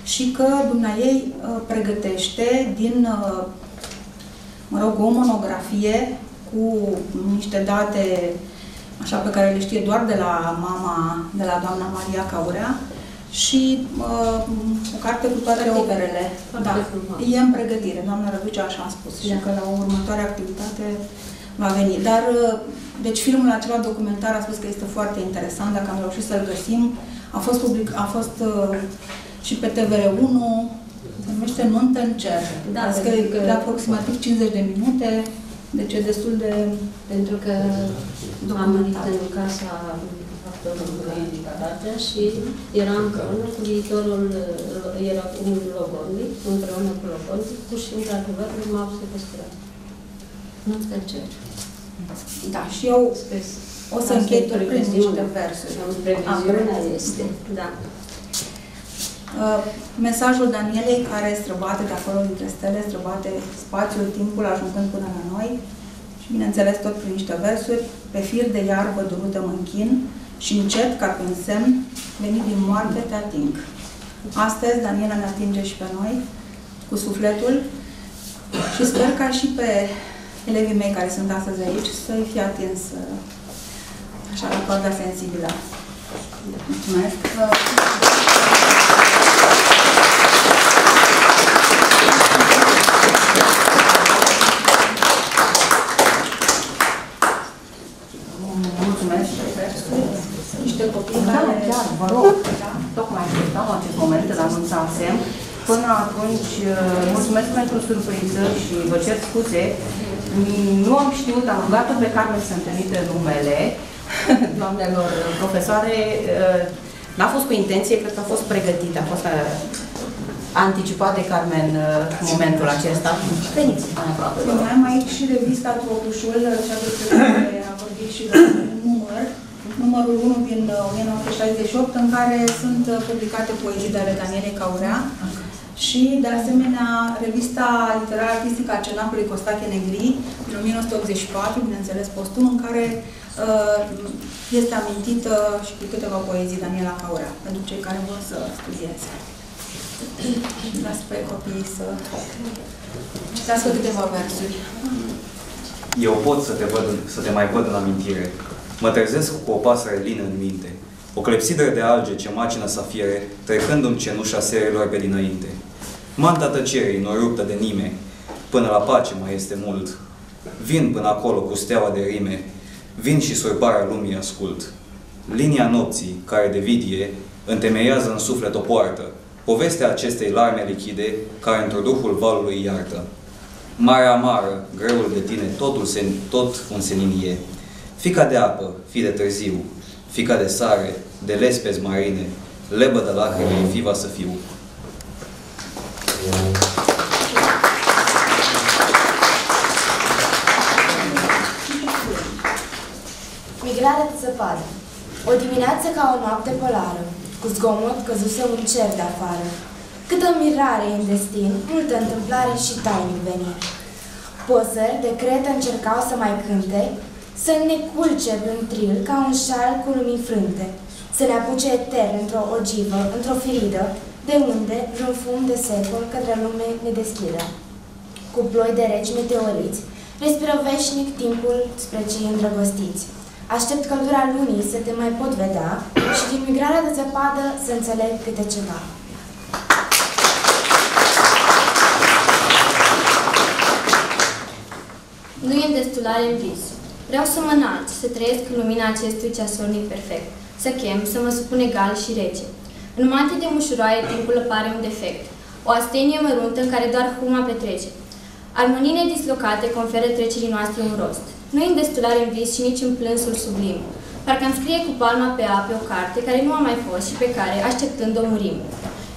și că dumneai uh, pregătește din, uh, mă rog, o monografie cu niște date așa pe care le știe doar de la mama, de la doamna Maria Caurea și uh, o carte cu toate operele. Da, e în pregătire, doamna Răducea așa a spus, da. și că la o următoare activitate va veni. Dar, uh, deci filmul acela documentar a spus că este foarte interesant, dacă am reușit să-l găsim. A fost, public, a fost uh, și pe TVR1, se numește Nuntă în cer. Da, adică că... de aproximativ 50 de minute, deci e destul de Pentru că am venit în casa actorului Radea și era împreună cu viitorul, era un logodnic, împreună cu logodnicul și, într-adevăr, m-au sequestrat. Nu te cer. Da, și eu o să închei tot prin niște versuri. Previziunea este, da. Uh, mesajul Danielei care străbate de acolo dintre stele, străbate spațiul, timpul, ajungând până la noi și, bineînțeles, tot prin niște versuri, pe fir de iarbă durută mă închin și încet, ca pe un semn, venit din moarte, te ating. Astăzi, Daniela ne atinge și pe noi, cu sufletul și sper ca și pe elevii mei care sunt astăzi aici să-i fie atins uh, așa la corda sensibilă. Mulțumesc! Mulțumesc și versuri. Niște copii Da, care... chiar, vă rog, tocmai așteptam acest moment, îl anunțasem. Până atunci, uh, mulțumesc pentru surpriză și vă cer scuze. Nu am știut, am rugat-o pe Carmen să întâlnite numele doamnelor profesoare. Uh, N-a fost cu intenție, cred că a fost pregătit, a fost uh, anticipat de Carmen momentul acesta. Veniți mai aproape. vă rog. Mai am aici și revista Trotușul, cea despre care a vorbit și de număr, numărul 1 din 1968, în care sunt publicate poezii de ale Danielei Caurea și, de asemenea, revista literară artistică a Cenacului Costache Negri, din 1984, bineînțeles postum, în care uh, este amintită și cu câteva poezii Daniela Caurea, pentru cei care vor să studieze. Las pe copiii să citească câteva versuri. Eu pot să te, văd, să te mai văd în amintire. Mă trezesc cu o pasăre lină în minte. O clepsidră de alge ce macină safire, trecându-mi cenușa serelor pe dinainte. Manta tăcerii, noruptă de nimeni, până la pace mai este mult. Vin până acolo cu steaua de rime, vin și surparea lumii ascult. Linia nopții, care de vidie, întemeiază în suflet o poartă, povestea acestei larme lichide, care într duhul valului iartă. Mare amară, greul de tine, totul sen, tot un senin e. Fica de apă, fi de târziu, fica de sare, de lespezi marine, lebă de lacrime, fiva să fiu. Migrarea de zăpadă. O dimineață ca o noapte polară, cu zgomot căzuse un cer de afară. Câtă mirare în destin, multă întâmplare și tainic veni. Păsări de cretă încercau să mai cânte, să ne culce în tril ca un șal cu lumini frânte, să ne apuce etern într-o ogivă, într-o firidă, de unde vreun fum de secol către lume ne deschidă. Cu ploi de reci meteoriți, respiră veșnic timpul spre cei îndrăgostiți. Aștept căldura lunii să te mai pot vedea și din migrarea de zăpadă să înțeleg câte ceva. Nu e destulare în vis. Vreau să mă înalț, să trăiesc în lumina acestui ceasornic perfect, să chem, să mă supun egal și rece. În mantii de mușuroaie timpul pare un defect, o astenie măruntă în care doar huma petrece. Armoniile dislocate conferă trecerii noastre un rost. Nu e destulare în vis și nici în plânsul sublim. Parcă îmi scrie cu palma pe ape o carte care nu a mai fost și pe care, așteptând-o, murim.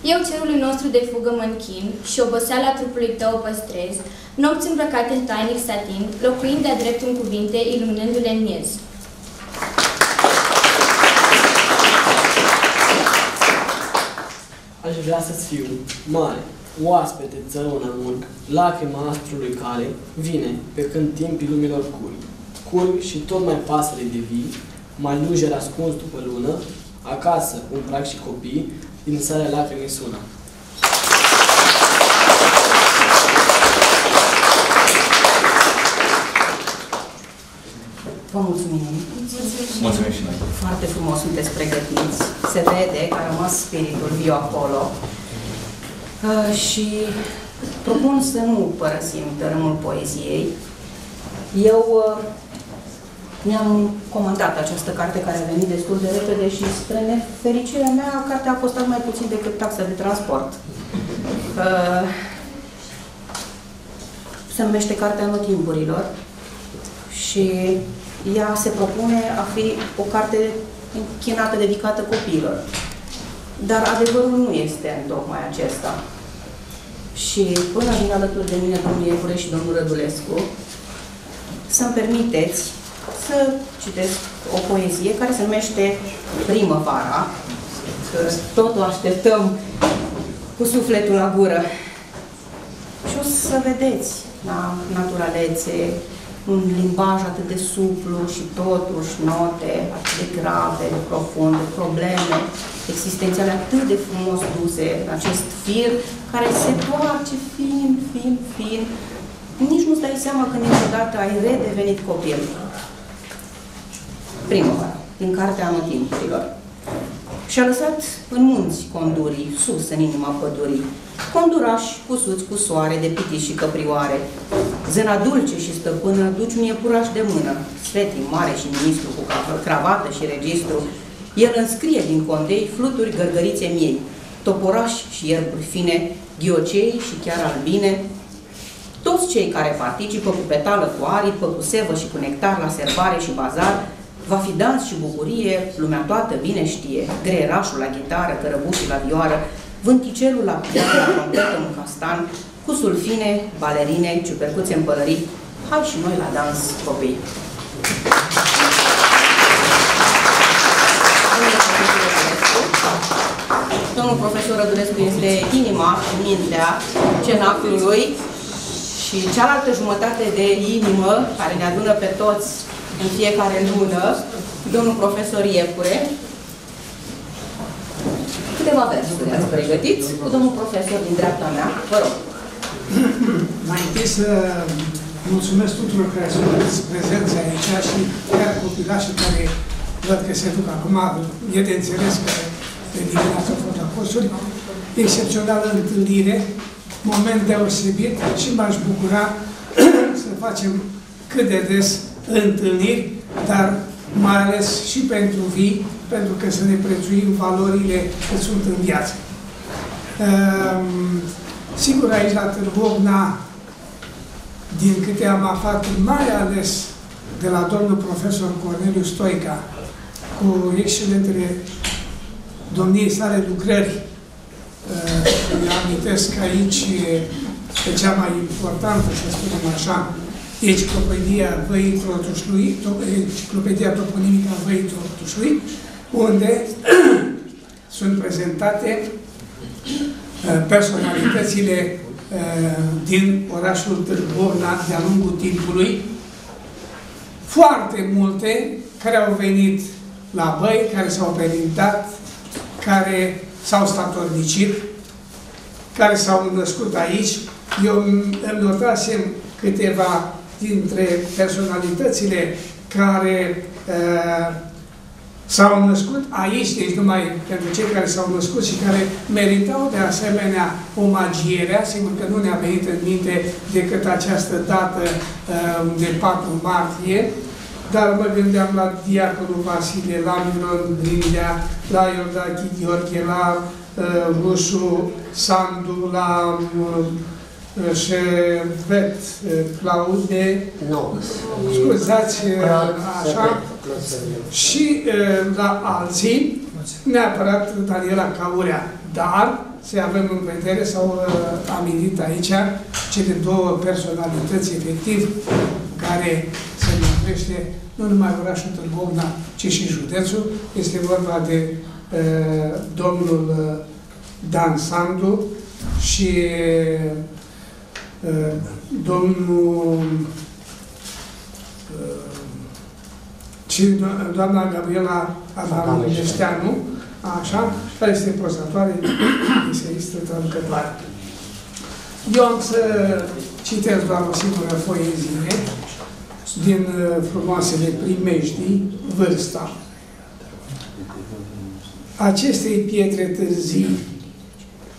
Eu cerului nostru de fugă mă închin și oboseala trupului tău păstrez, nopți îmbrăcate în tainic satin, locuind de-a drept în cuvinte, iluminându-le în miez. Aș vrea să-ți fiu mare, oaspete țărăuna mult, lacrima astrului care vine pe când timpii lumilor curg. Curg și tot mai pasăre de vii, mai lujer ascuns după lună, acasă un prag și copii, din sare lacrimii sună. Vă mulțumim. Mulțumim și noi. Foarte frumos sunteți pregătiți. Se vede că a rămas spiritul viu acolo. Uh, și propun să nu părăsim tărâmul poeziei. Eu uh, mi-am comandat această carte care a venit destul de repede și spre nefericirea mea, cartea a costat mai puțin decât taxa de transport. Uh, se numește Cartea Anotimpurilor și ea se propune a fi o carte închinată, dedicată copiilor. Dar adevărul nu este în tocmai acesta. Și până vin alături de mine domnul Ievure și domnul Rădulescu, să-mi permiteți să citesc o poezie care se numește Primăvara, că tot o așteptăm cu sufletul la gură. Și o să vedeți la naturalețe, un limbaj atât de suplu și totuși note atât de grave, de profunde, probleme existențiale atât de frumos duse în acest fir care se toarce fin, fin, fin. Nici nu-ți dai seama când niciodată ai redevenit copil. Primăvara, din cartea anotimpurilor. Și-a lăsat în munți condurii, sus în inima pădurii, condurași cusuți cu soare de piti și căprioare. Zâna dulce și stăpână, duci mie puraș de mână, svetii mare și ministru cu cravată și registru. El înscrie din condei fluturi gărgărițe miei, toporași și ierburi fine, ghiocei și chiar albine, toți cei care participă cu petală cu aripă, cu sevă și cu nectar la servare și bazar, Va fi dans și bucurie, lumea toată bine știe, greierașul la ghitară, cărăbușii la vioară, vânticelul la piană, trompetă în castan, cu sulfine, balerine, ciupercuțe în pălării. Hai și noi la dans, copii! Domnul profesor Rădulescu este inima, mintea cenaclului și cealaltă jumătate de inimă care ne adună pe toți în fiecare lună, domnul profesor Iepure. Câteva versuri ați pregătit cu domnul profesor din dreapta mea. Vă rog. Mai întâi să mulțumesc tuturor care sunt prezenți aici și chiar copilașii care văd că se duc acum, e de înțeles că de dimineața au fost apostoli. Excepțională întâlnire, moment deosebit și m-aș bucura să facem cât de des întâlniri, dar mai ales și pentru vii, pentru că să ne prețuim valorile ce sunt în viață. Um, sigur, aici la Târgovna, din câte am aflat, mai ales de la domnul profesor Corneliu Stoica, cu excelentele domniei sale lucrări, uh, îmi amintesc aici pe cea mai importantă, să spunem așa, Enciclopedia Văii Trotușului, Enciclopedia Toponimică a Văii Trotușului, unde sunt prezentate uh, personalitățile uh, din orașul Târgovna de-a lungul timpului, foarte multe care au venit la băi, care s-au perintat, care s-au statornicit, care s-au născut aici. Eu îmi notasem câteva dintre personalitățile care uh, s-au născut aici, deci numai pentru cei care s-au născut și care meritau de asemenea omagierea, sigur că nu ne-a venit în minte decât această dată uh, de 4 martie, dar mă gândeam la Diaconul Vasile, la Miron Grindea, la Iordache Gheorghe, la uh, Rusu Sandu, la uh, Șevet Claude, nu. scuzați, așa, și la alții, neapărat Daniela Caurea, dar să avem în vedere, s-au amintit aici cele două personalități efectiv care se numește nu numai orașul Târgovna, ci și județul. Este vorba de uh, domnul Dan Sandu și uh, domnul uh, și doamna Gabriela Adamu Deșteanu, așa, care este prozatoare, eseistă, traducătoare. Eu am să citesc doar o singură poezie din frumoasele primejdii, vârsta. Acestei pietre târzii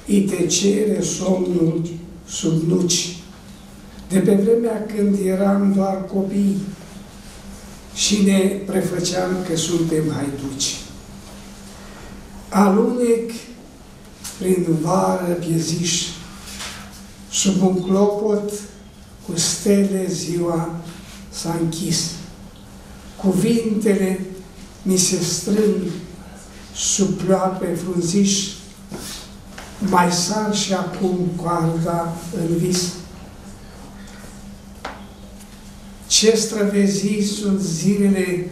îi te cere somnul sub nuci, de pe vremea când eram doar copii și ne prefăceam că suntem haiduci. Alunec prin vară pieziș, sub un clopot cu stele ziua s-a închis. Cuvintele mi se strâng sub ploape frunziș, mai sar și acum coarda în vis. Ce străvezii sunt zilele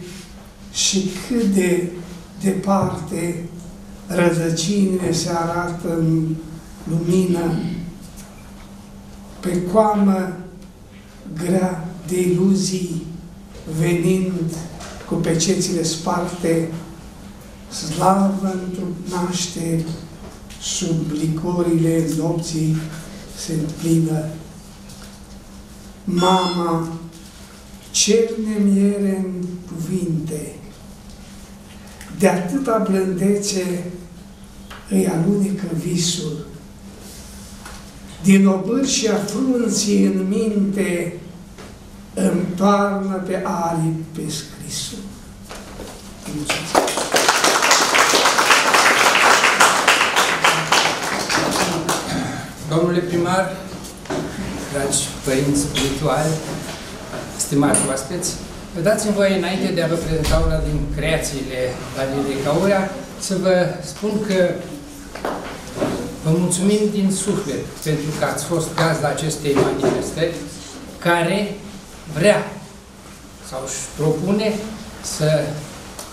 și cât de departe rădăcinile se arată în lumină, pe coamă grea de iluzii, venind cu pecețile sparte, slavă naște sub licorile nopții se împlină. Mama, cerne miere în cuvinte, de atâta blândețe îi alunecă visul. Din obârșia frunții în minte îmi toarnă pe aripi pe scrisul. Mulțumesc! Domnule primar, dragi părinți spirituali, stimați oaspeți, dați-mi voie, înainte de a vă prezenta una din creațiile Valeriei Caurea, să vă spun că vă mulțumim din suflet pentru că ați fost gazda acestei manifestări care vrea sau își propune să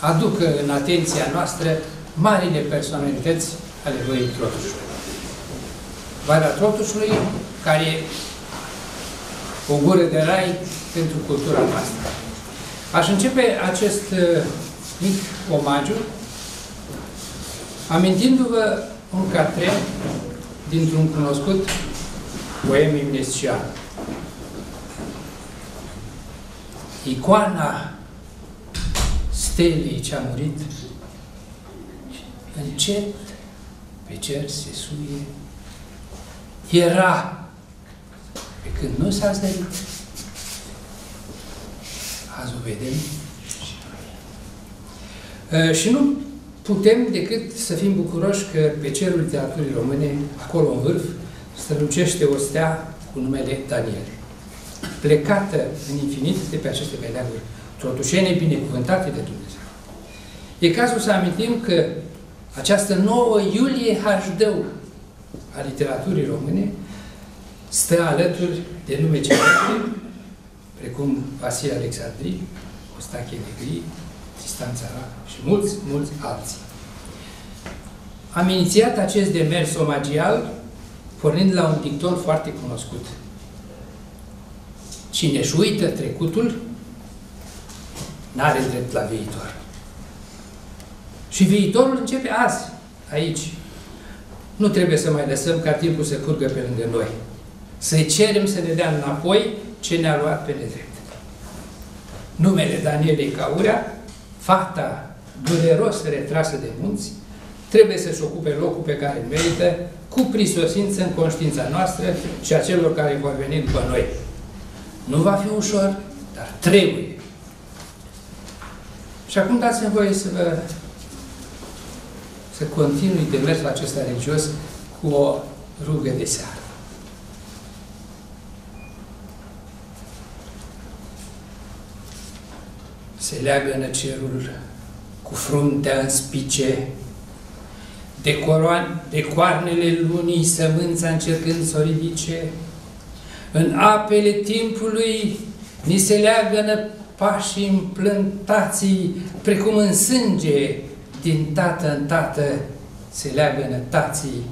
aducă în atenția noastră marile personalități ale lui Trotușului. Valea Trotușului, care e o gură de rai pentru cultura noastră. Aș începe acest uh, mic omagiu amintindu-vă un catre dintr-un cunoscut poem imnescian. Icoana stelei ce a murit încet pe cer se suie era pe când nu s-a zărit. Azi o vedem și noi. Uh, și nu putem decât să fim bucuroși că pe cerul literaturii române, acolo în vârf, strălucește o stea cu numele Daniel. Plecată în infinit de pe aceste beleaguri, trotușene binecuvântate de Dumnezeu. E cazul să amintim că această nouă Iulie Hajdău a literaturii române stă alături de nume celebre, precum Vasile Alexandrii, Ostache Negri, Tristan Țara și mulți, mulți alții. Am inițiat acest demers omagial pornind la un dicton foarte cunoscut. Cine își uită trecutul, n-are drept la viitor. Și viitorul începe azi, aici. Nu trebuie să mai lăsăm ca timpul să curgă pe lângă noi. Să-i cerem să ne dea înapoi ce ne-a luat pe nedrept. Numele Danielei Caurea, fata dureros retrasă de munți, trebuie să-și ocupe locul pe care îl merită, cu prisosință în conștiința noastră și a celor care vor veni după noi. Nu va fi ușor, dar trebuie. Și acum dați-mi voie să vă să continui demersul acesta religios cu o rugă de seară. Se leagă cerul cu fruntea în spice, de, coroan, de coarnele lunii sămânța încercând să o ridice, în apele timpului ni se leagănă pașii împlântații, precum în sânge, din tată în tată se leagă nătații.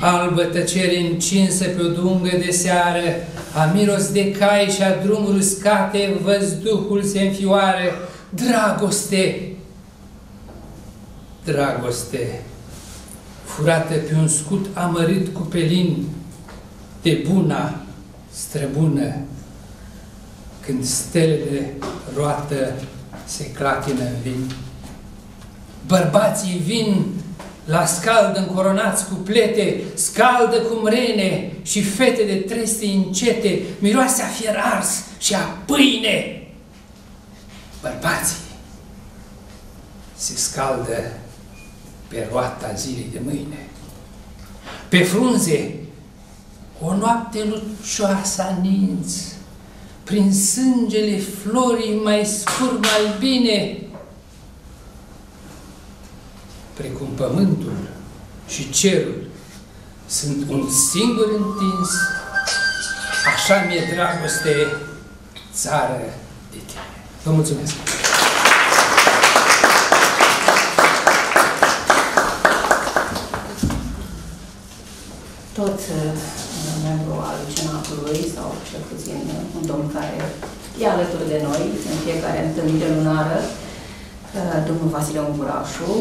Albă tăcere încinsă pe o dungă de seară, a miros de cai și a drum ruscate, văzduhul se înfioară, dragoste, dragoste, furată pe un scut amărit cu pelin, de buna străbună, când stelele roată se clatină în vin. Bărbații vin la scaldă încoronați cu plete, scaldă cu mrene și fete de treste încete, miroase a fier ars și a pâine. Bărbații se scaldă pe roata zilei de mâine. Pe frunze, o noapte lucioasă a ninț, prin sângele florii mai scurm albine, precum pământul și cerul sunt un singur întins, așa mi-e dragoste, țară de tine. Vă mulțumesc! Tot uh, membru al Senatului, sau cel puțin un domn care e alături de noi în fiecare întâlnire lunară, uh, domnul Vasile Ungurașu,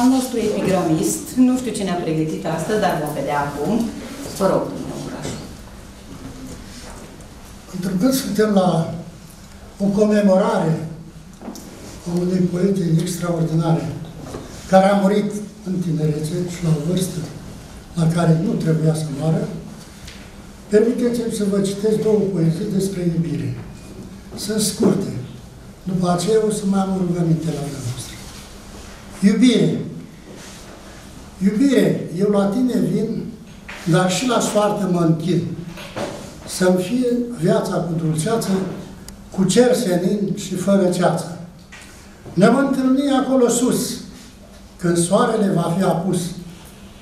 al nostru epigramist, nu știu ce ne-a pregătit astăzi, dar va vedea acum. Vă rog, domnul Unguraș. Întrucât suntem la o comemorare a unei poete extraordinare, care a murit în tinerețe și la o vârstă la care nu trebuia să moară, permiteți-mi să vă citesc două poezii despre iubire. Sunt scurte. După aceea o să mai am o rugăminte la dumneavoastră. Iubire. Iubire, eu la tine vin, dar și la soartă mă închin. Să-mi fie viața cu dulceață, cu cer senin și fără ceață. Ne vom întâlni acolo sus, când soarele va fi apus,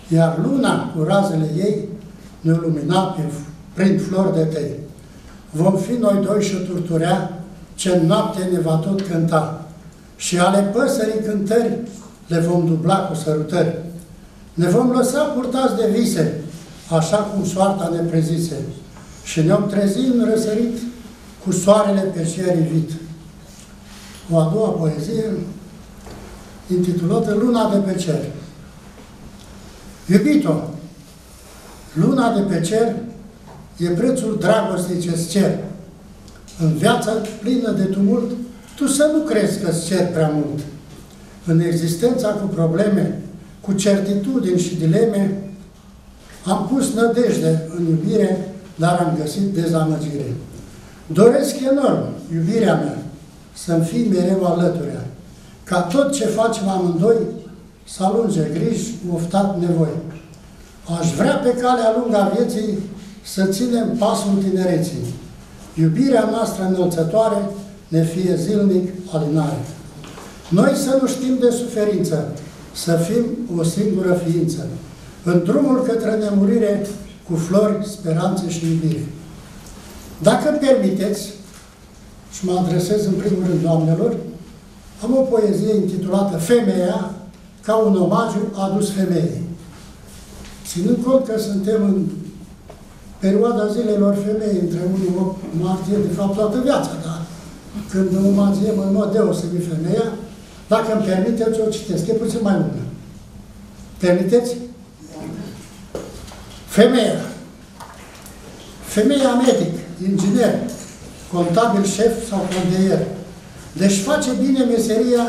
iar luna cu razele ei ne lumina pe, prin flori de tei. Vom fi noi doi și turturea, ce în noapte ne va tot cânta. Și ale păsării cântări le vom dubla cu sărutări. Ne vom lăsa purtați de vise, așa cum soarta ne prezise. Și ne-om trezi în răsărit cu soarele pe cer ivit. O a doua poezie, intitulată Luna de pe cer. Iubito, luna de pe cer e prețul dragostei ce-ți cer. În viața plină de tumult, tu să nu crezi că-ți cer prea mult. În existența cu probleme, cu certitudini și dileme, am pus nădejde în iubire, dar am găsit dezamăgire. Doresc enorm, iubirea mea, să-mi fii mereu alăturea. ca tot ce facem amândoi să alunge griji, oftat nevoi. Aș vrea pe calea lungă a vieții să ținem pasul tinereții. Iubirea noastră înălțătoare ne fie zilnic alinare. Noi să nu știm de suferință, să fim o singură ființă, în drumul către nemurire, cu flori, speranțe și iubire. Dacă îmi permiteți, și mă adresez în primul rând doamnelor, am o poezie intitulată Femeia, ca un omagiu adus femeii. Ținând cont că suntem în perioada zilelor femei, între 1 martie, de fapt toată viața, dar când omagiem în mod deosebit femeia, dacă îmi permiteți, o citesc. E puțin mai lungă. Permiteți? Femeia. Femeia medic, inginer, contabil șef sau condeier. Deci face bine meseria,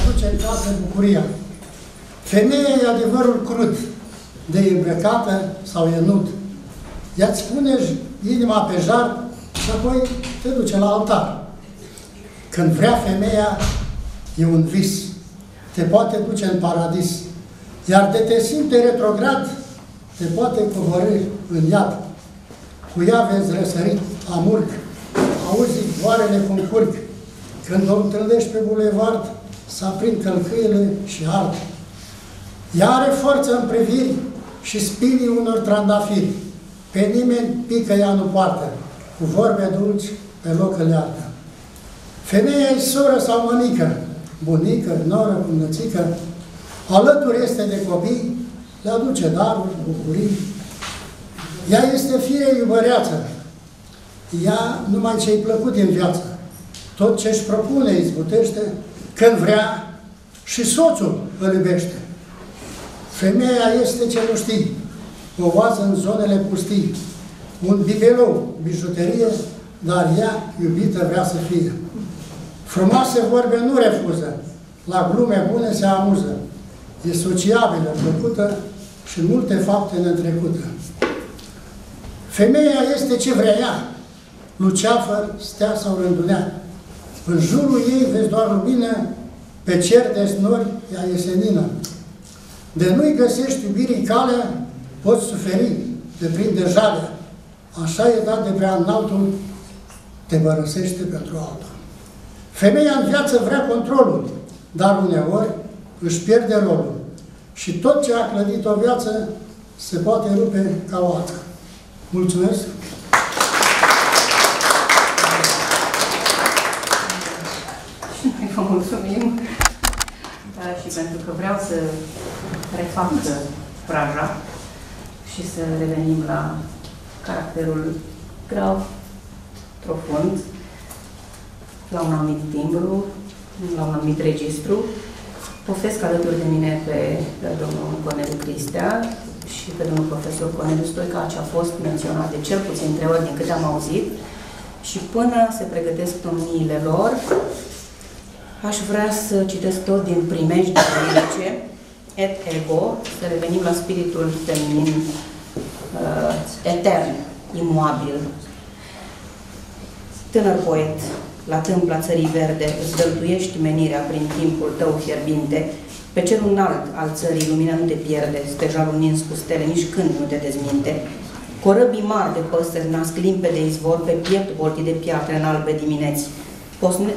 aduce în casă bucuria. Femeia e adevărul crud, de îmbrăcată sau enut. Ea îți pune inima pe jar și apoi te duce la altar. Când vrea femeia, e un vis. Te poate duce în paradis. Iar de te simte retrograd, te poate coborâ în iad. Cu ea vezi răsărit amurg, auzi voarele cum curg. Când o întâlnești pe bulevard, să aprind călcâiele și ard. Ea are forță în priviri și spinii unor trandafiri. Pe nimeni pică ea nu poartă, cu vorbe dulci pe loc îl iartă. Femeia e soră sau mănică, bunică, noră, cumnățică, alături este de copii, le aduce daruri, bucurii. Ea este fire iubăreață, ea numai ce-i plăcut din viață. Tot ce își propune izbutește, când vrea și soțul îl iubește. Femeia este ce nu știi, o oază în zonele pustii, un bibelou, bijuterie, dar ea, iubită, vrea să fie. Frumoase vorbe nu refuză, la glume bune se amuză. E sociabilă, plăcută și multe fapte neîntrecută. Femeia este ce vrea ea, luceafăr, stea sau rândunea. În jurul ei vezi doar lumină, pe cer de snori ea e senină. De nu-i găsești iubirii calea, poți suferi, te prinde jalea. Așa e dat de prea înaltul, te părăsește pentru altul. Femeia în viață vrea controlul, dar uneori își pierde rolul. Și tot ce a clădit o viață se poate rupe ca o altă. Mulțumesc! Vă mulțumim și pentru că vreau să refac fraja și să revenim la caracterul grav, profund, la un anumit timbru, la un anumit registru. Poftesc alături de mine pe, pe domnul Corneliu Cristea și pe domnul profesor Corneliu Stoica, ce a fost menționat de cel puțin trei ori din câte am auzit. Și până se pregătesc domniile lor, aș vrea să citesc tot din primești de lirice, et ego, să revenim la spiritul feminin uh, etern, imuabil. Tânăr poet, la tâmpla țării verde, îți dăltuiești menirea prin timpul tău fierbinte, pe cerul înalt al țării lumina nu te pierde, stejarul nins cu stele, nici când nu te dezminte. Corăbii mari de păsări nasc limpede izvor pe piept volti de piatră în albe dimineți.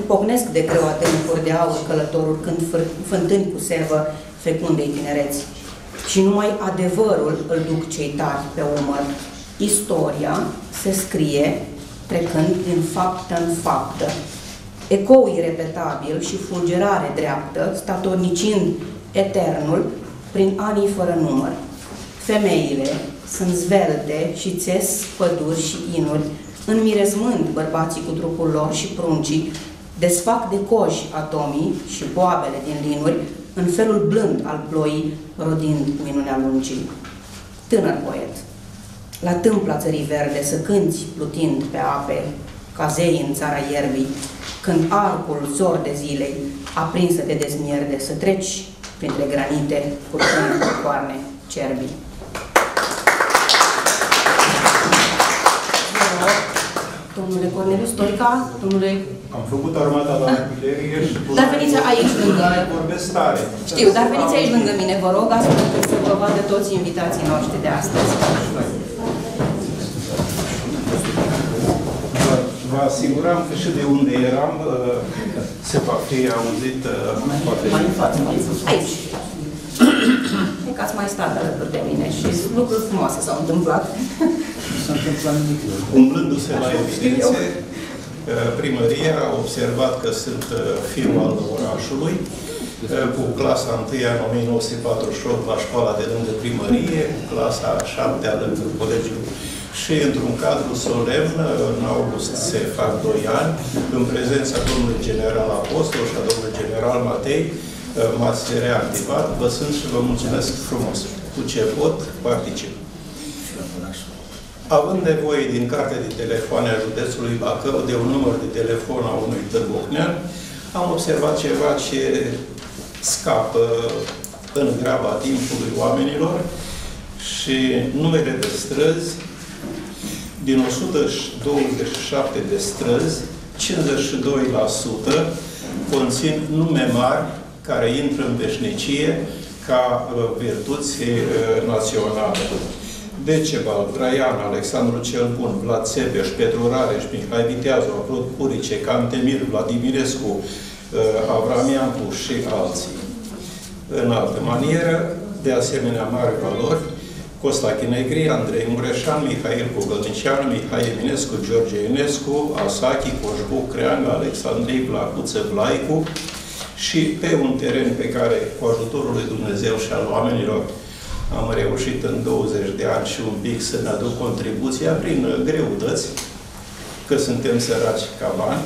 Pocnesc de greu atâmpuri de aur călătorul când fântâni cu servă fecundei tinereți. Și numai adevărul îl duc cei tari pe umăr. Istoria se scrie trecând din faptă în faptă. Ecou irepetabil și fulgerare dreaptă, statornicind eternul prin anii fără număr. Femeile sunt zvelte și țes păduri și inuri, înmirezmând bărbații cu trupul lor și pruncii, desfac de coși atomii și boabele din linuri, în felul blând al ploii, rodind minunea lungii. Tânăr poet, la tâmpla țării verde, să cânți plutind pe ape, ca zei în țara ierbii, când arcul zor de zilei, aprins să te dezmierde, să treci printre granite cu cu coarne cerbii. domnule Corneliu Stoica, domnule... Am făcut armata la artilerie și... Dar veniți aici lângă mine. Vorbesc tare. Știu, dar veniți aici lângă mine, vă rog, astfel încât să vă vadă toți invitații noștri de astăzi. Vă, vă asiguram că și de unde eram uh, se va fi auzit uh, poate... Mai în față, mai în față. Aici. E că ați mai stat alături de mine și lucruri frumoase s-au întâmplat. Nu s-a întâmplat nimic. Umblându-se la evidențe, uh, primăria a observat că sunt uh, fiul al orașului, uh, cu clasa 1 în 1948 la școala de lângă primărie, cu clasa 7 lângă colegiul și într-un cadru solemn, în august se fac 2 ani, în prezența domnului general Apostol și a domnului general Matei, m-ați reactivat, vă sunt și vă mulțumesc frumos. Cu ce pot, particip. Având nevoie din cartea de telefoane a județului Bacău de un număr de telefon a unui târgocnean, am observat ceva ce scapă în graba timpului oamenilor și numere de străzi din 127 de străzi, 52% conțin nume mari care intră în veșnicie ca uh, virtuți uh, naționale. Decebal, Traian, Alexandru cel Bun, Vlad Țepeș, Petru Rareș, Mihai Viteazu, Aplod Purice, Cantemir, Vladimirescu, uh, Avramiancu și alții. În altă manieră, de asemenea mari valori, Costa Chinegri, Andrei Mureșan, Mihail Cogălnician, Mihai Eminescu, George Enescu, Asachi, Coșbu, Creangă, Alexandrei, Vlacuță, Vlaicu și pe un teren pe care, cu ajutorul lui Dumnezeu și al oamenilor, am reușit în 20 de ani și un pic să ne aduc contribuția prin greutăți, că suntem săraci ca bani.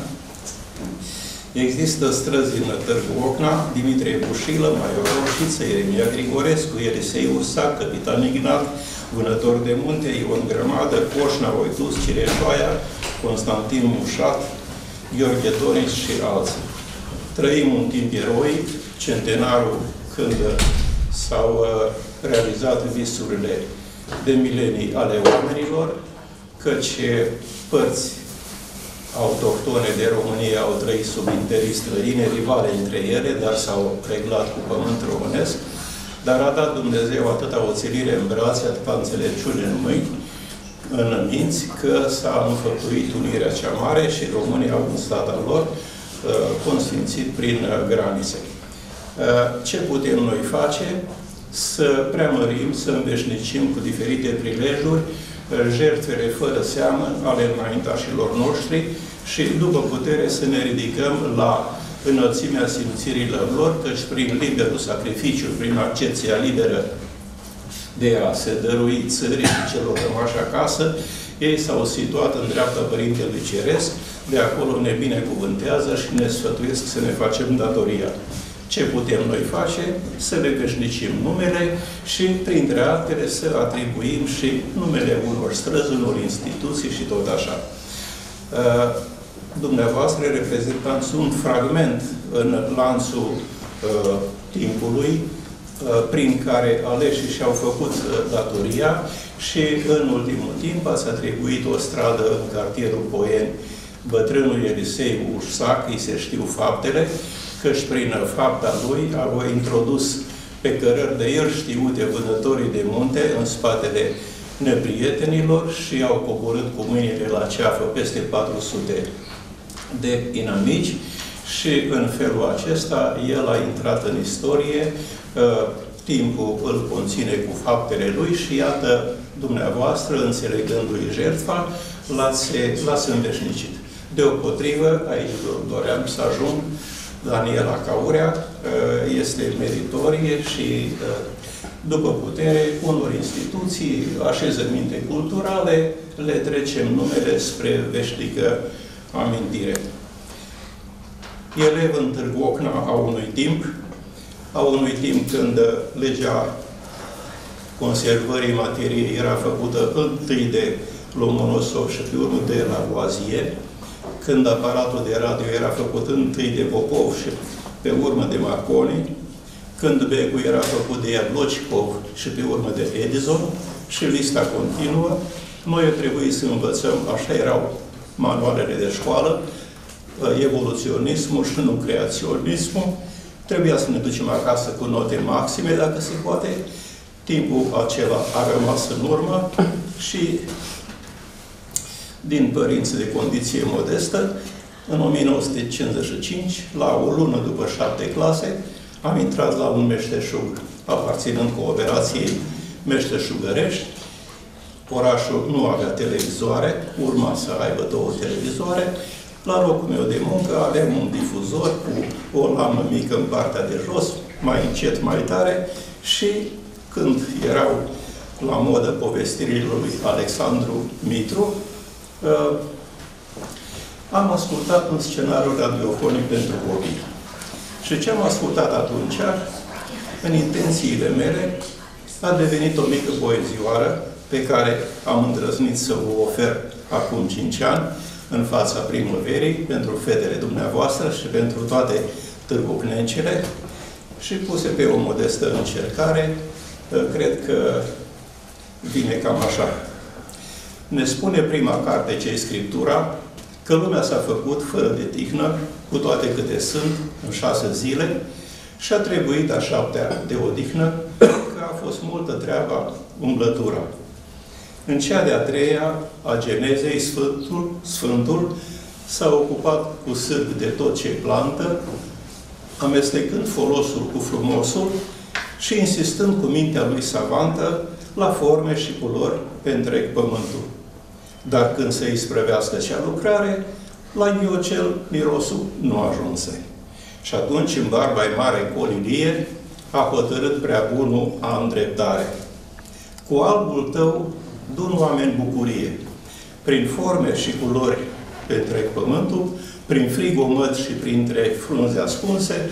Există străzi în Târgu Ocna, Dimitrie Bușilă, Maior Roșiță, Ieremia Grigorescu, Elisei Ursac, Capitan Ignat, Vânător de Munte, Ion Grămadă, Coșna, Oitus, Cireșoaia, Constantin Mușat, Gheorghe Dorici și alții. Trăim un timp eroic, centenarul când s-au uh, realizat visurile de milenii ale oamenilor, căci părți autohtone de România au trăit sub interii străine, rivale între ele, dar s-au reglat cu pământ românesc, dar a dat Dumnezeu atâta oțelire în brațe, atâta înțelepciune în mâini, în minți, că s-a înfăptuit unirea cea mare și România au un stat al lor, uh, consfințit prin uh, granițe. Uh, ce putem noi face? Să preamărim, să înveșnicim cu diferite prilejuri jertfele fără seamă ale înaintașilor noștri și după putere să ne ridicăm la înălțimea simțirilor lor, căci prin liberul sacrificiu, prin accepția liberă de a se dărui țării și celor rămași acasă, ei s-au situat în dreapta Părintelui Ceresc, de acolo ne binecuvântează și ne sfătuiesc să ne facem datoria. Ce putem noi face? Să le veșnicim numele și, printre altele, să atribuim și numele unor străzi, unor instituții și tot așa. Uh, dumneavoastră reprezentanți un fragment în lanțul uh, timpului uh, prin care aleșii și-au făcut datoria și în ultimul timp ați atribuit o stradă în cartierul Poieni bătrânul Elisei Ursac, îi se știu faptele, căci prin fapta lui au introdus pe cărări de el știute vânătorii de munte în spatele neprietenilor și au coborât cu mâinile la ceafă peste 400 de inamici și în felul acesta el a intrat în istorie, timpul îl conține cu faptele lui și iată, dumneavoastră, înțelegându-i jertfa, l-ați înveșnicit. Deopotrivă, aici doream să ajung, Daniela Caurea uh, este meritorie și uh, după putere, unor instituții, așezăminte culturale, le trecem numele spre veșnică amintire. Elev în Târgu Ocna a unui timp, a unui timp când legea conservării materiei era făcută întâi de Lomonosov și pe urmă de Lavoisier, când aparatul de radio era făcut întâi de Popov și pe urmă de Marconi, când becul era făcut de Iablocikov și pe urmă de Edison, și lista continuă, noi trebuie să învățăm, așa erau manualele de școală, uh, evoluționismul și nu creaționismul. Trebuia să ne ducem acasă cu note maxime, dacă se poate. Timpul acela a rămas în urmă și din părinți de condiție modestă, în 1955, la o lună după șapte clase, am intrat la un meșteșug aparținând cooperației meșteșugărești. Orașul nu avea televizoare, urma să aibă două televizoare. La locul meu de muncă aveam un difuzor cu o lamă mică în partea de jos, mai încet, mai tare și când erau la modă povestirile lui Alexandru Mitru, uh, am ascultat un scenariu radiofonic pentru copii. Și ce am ascultat atunci, în intențiile mele, a devenit o mică poezioară pe care am îndrăznit să o ofer acum 5 ani, în fața primăverii, pentru fetele dumneavoastră și pentru toate târgucnencele și puse pe o modestă încercare, cred că vine cam așa. Ne spune prima carte ce Scriptura, că lumea s-a făcut fără de tihnă, cu toate câte sunt, în șase zile, și a trebuit a șaptea de odihnă, că a fost multă treaba umblătura. În cea de-a treia a Genezei, Sfântul, Sfântul s-a ocupat cu sârg de tot ce plantă, amestecând folosul cu frumosul și insistând cu mintea lui savantă la forme și culori pe întreg pământul. Dar când se isprăvească cea lucrare, la Iocel mirosul nu ajunse. Și atunci, în barba mare colilie, a hotărât prea bunul a îndreptare. Cu albul tău, dun oameni bucurie. Prin forme și culori pe întreg pământul, prin frigomăt și printre frunze ascunse,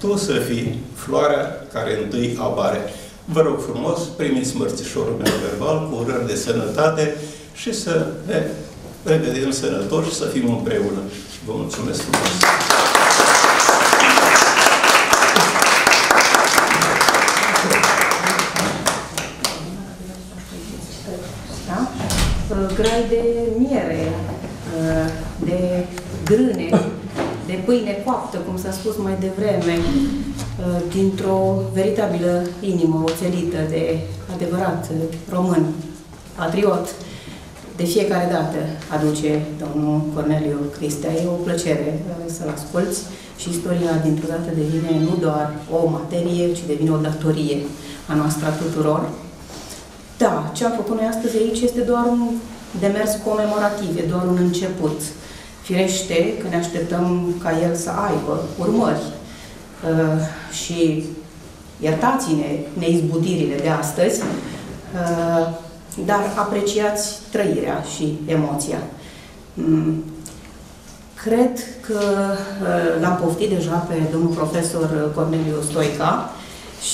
tu să fii floarea care întâi apare. Vă rog frumos, primiți mărțișorul meu verbal cu urări de sănătate și să ne revedem sănătoși și să fim împreună. Vă mulțumesc frumos! Da? Grai de miere, de grâne, de pâine coaptă, cum s-a spus mai devreme, dintr-o veritabilă inimă oțelită de adevărat român, patriot, de fiecare dată aduce domnul Corneliu Cristea. E o plăcere uh, să-l asculți și istoria dintr-o dată devine nu doar o materie, ci devine o datorie a noastră a tuturor. Da, ce am făcut noi astăzi aici este doar un demers comemorativ, e doar un început. Firește că ne așteptăm ca el să aibă urmări. Uh, și iertați-ne neizbudirile de astăzi, uh, dar apreciați trăirea și emoția. Mm, cred că uh, l-am poftit deja pe domnul profesor Corneliu Stoica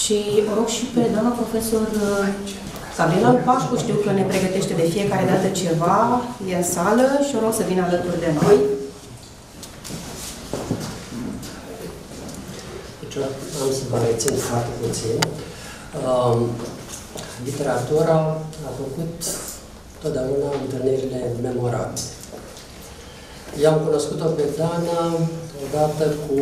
și o rog și pe doamna profesor uh, Gabriela Pașcu, știu că ne pregătește de fiecare dată ceva, e în sală și o rog să vină alături de noi. Deci am să vă rețin foarte puțin. Um, literatura a făcut totdeauna întâlnirile memorabile. I-am cunoscut-o pe Dana odată cu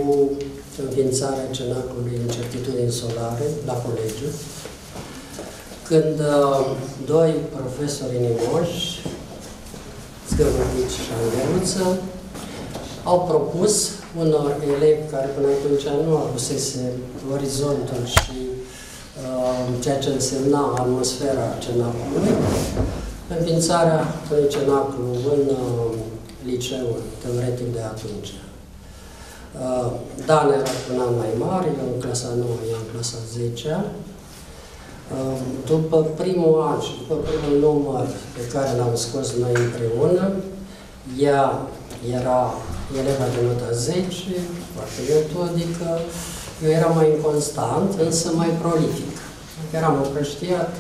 înființarea cenacului Incertitudini Solare la colegiu, când uh, doi profesori inimoși, Zgăvătici și Angeluță, au propus unor elevi care până atunci nu avusese orizontul și uh, ceea ce însemna atmosfera cenacului, înființarea unui cenaclu în uh, liceul teoretic de atunci. Uh, Dan era un an mai mare, eu în clasa 9, eu în clasa 10 -a. Uh, după primul an și după primul număr pe care l-am scos noi împreună, ea era eleva de nota 10, foarte metodică, eu eram mai inconstant, însă mai prolific. Eram împrăștiat,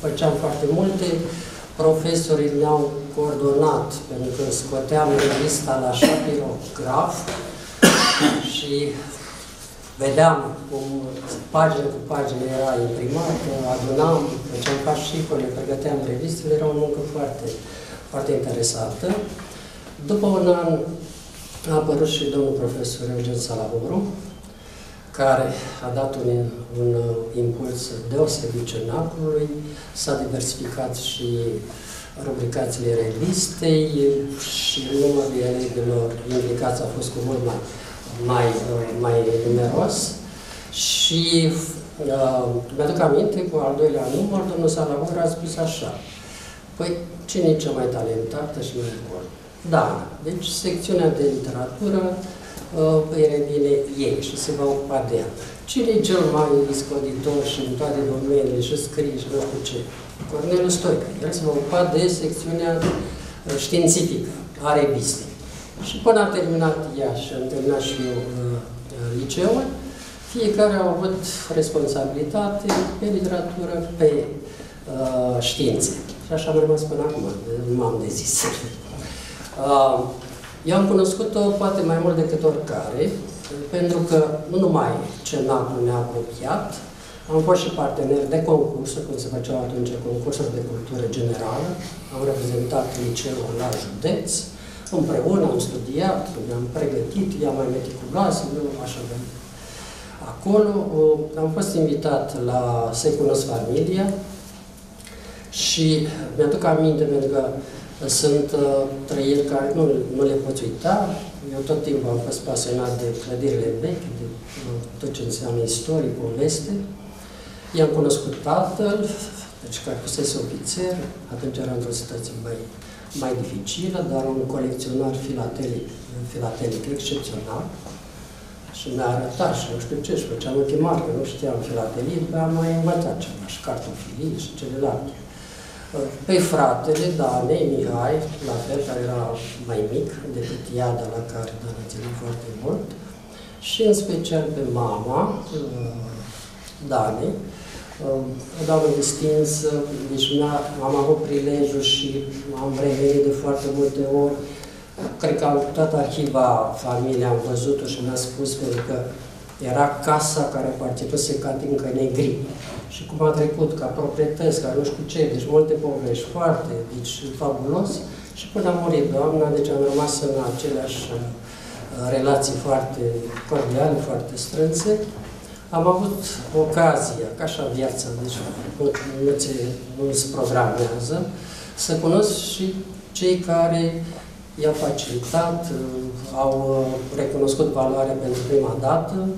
făceam foarte multe, profesorii ne-au coordonat, pentru că scoteam revista la șapirograf și vedeam cum pagină cu pagină era imprimată, adunam, făceam fascicole, pregăteam revistele, era o muncă foarte, foarte interesantă. După un an a apărut și domnul profesor Eugen Salaboru, care a dat un, un impuls deosebit cenacului, s-a diversificat și rubricațiile revistei și numărul elevilor implicați a fost cu mult mai, mai, mai numeros și uh, mi-aduc aminte, cu al doilea număr, domnul Salabur a spus așa, păi cine e cea mai talentată și mai bună? Da, deci secțiunea de literatură uh, îi revine ei și se va ocupa de ea. Cine e cel mai iscoditor și în toate domeniile și scrie și nu știu ce? Corneliu Stoica. El se va ocupa de secțiunea uh, științifică a revistei. Și până a terminat ea și am terminat și eu uh, liceul, fiecare a avut responsabilitate pe literatură, pe uh, științe. Și așa am rămas până acum, nu m-am dezis. uh, eu am cunoscut-o poate mai mult decât oricare, pentru că nu numai cenacul ne-a apropiat, am fost și partener de concursuri, cum se făceau atunci concursuri de cultură generală. Am reprezentat liceul la județ, împreună am studiat, ne-am pregătit, ea mai meticuloasă, nu așa de Acolo am fost invitat la Să cunosc familia și mi-aduc aminte pentru că sunt uh, trăiri care nu, nu le poți uita. Eu tot timpul am fost pasionat de clădirile vechi, de uh, tot ce înseamnă istorie, poveste. I-am cunoscut tatăl, deci care fusese ofițer, atunci era într-o situație mai, mai dificilă, dar un colecționar filatelic, filatelic excepțional. Și mi-a arătat și nu știu ce, și făceam chemat, că nu știam filatelie, dar am mai învățat ceva, și cartofilii și celelalte. Pe fratele, Danei, Mihai, la fel, care era mai mic decât Iada, la care Dana ținut foarte mult, și în special pe mama, Dani, o doamnă distinsă, deci am avut prilejul și am revenit de foarte multe ori. Cred că am toată arhiva familiei am văzut-o și mi-a spus pentru că era casa care aparținuse Catinca Negri. Și cum a trecut ca proprietăți, ca nu știu ce, deci multe povești foarte, deci fabulos. Și până a murit doamna, deci am rămas în aceleași uh, relații foarte cordiale, foarte strânse. Am avut ocazia, ca așa viața, deci nu, ți, nu se programează, să cunosc și cei care i-au facilitat, uh, au uh, recunoscut valoarea pentru prima dată.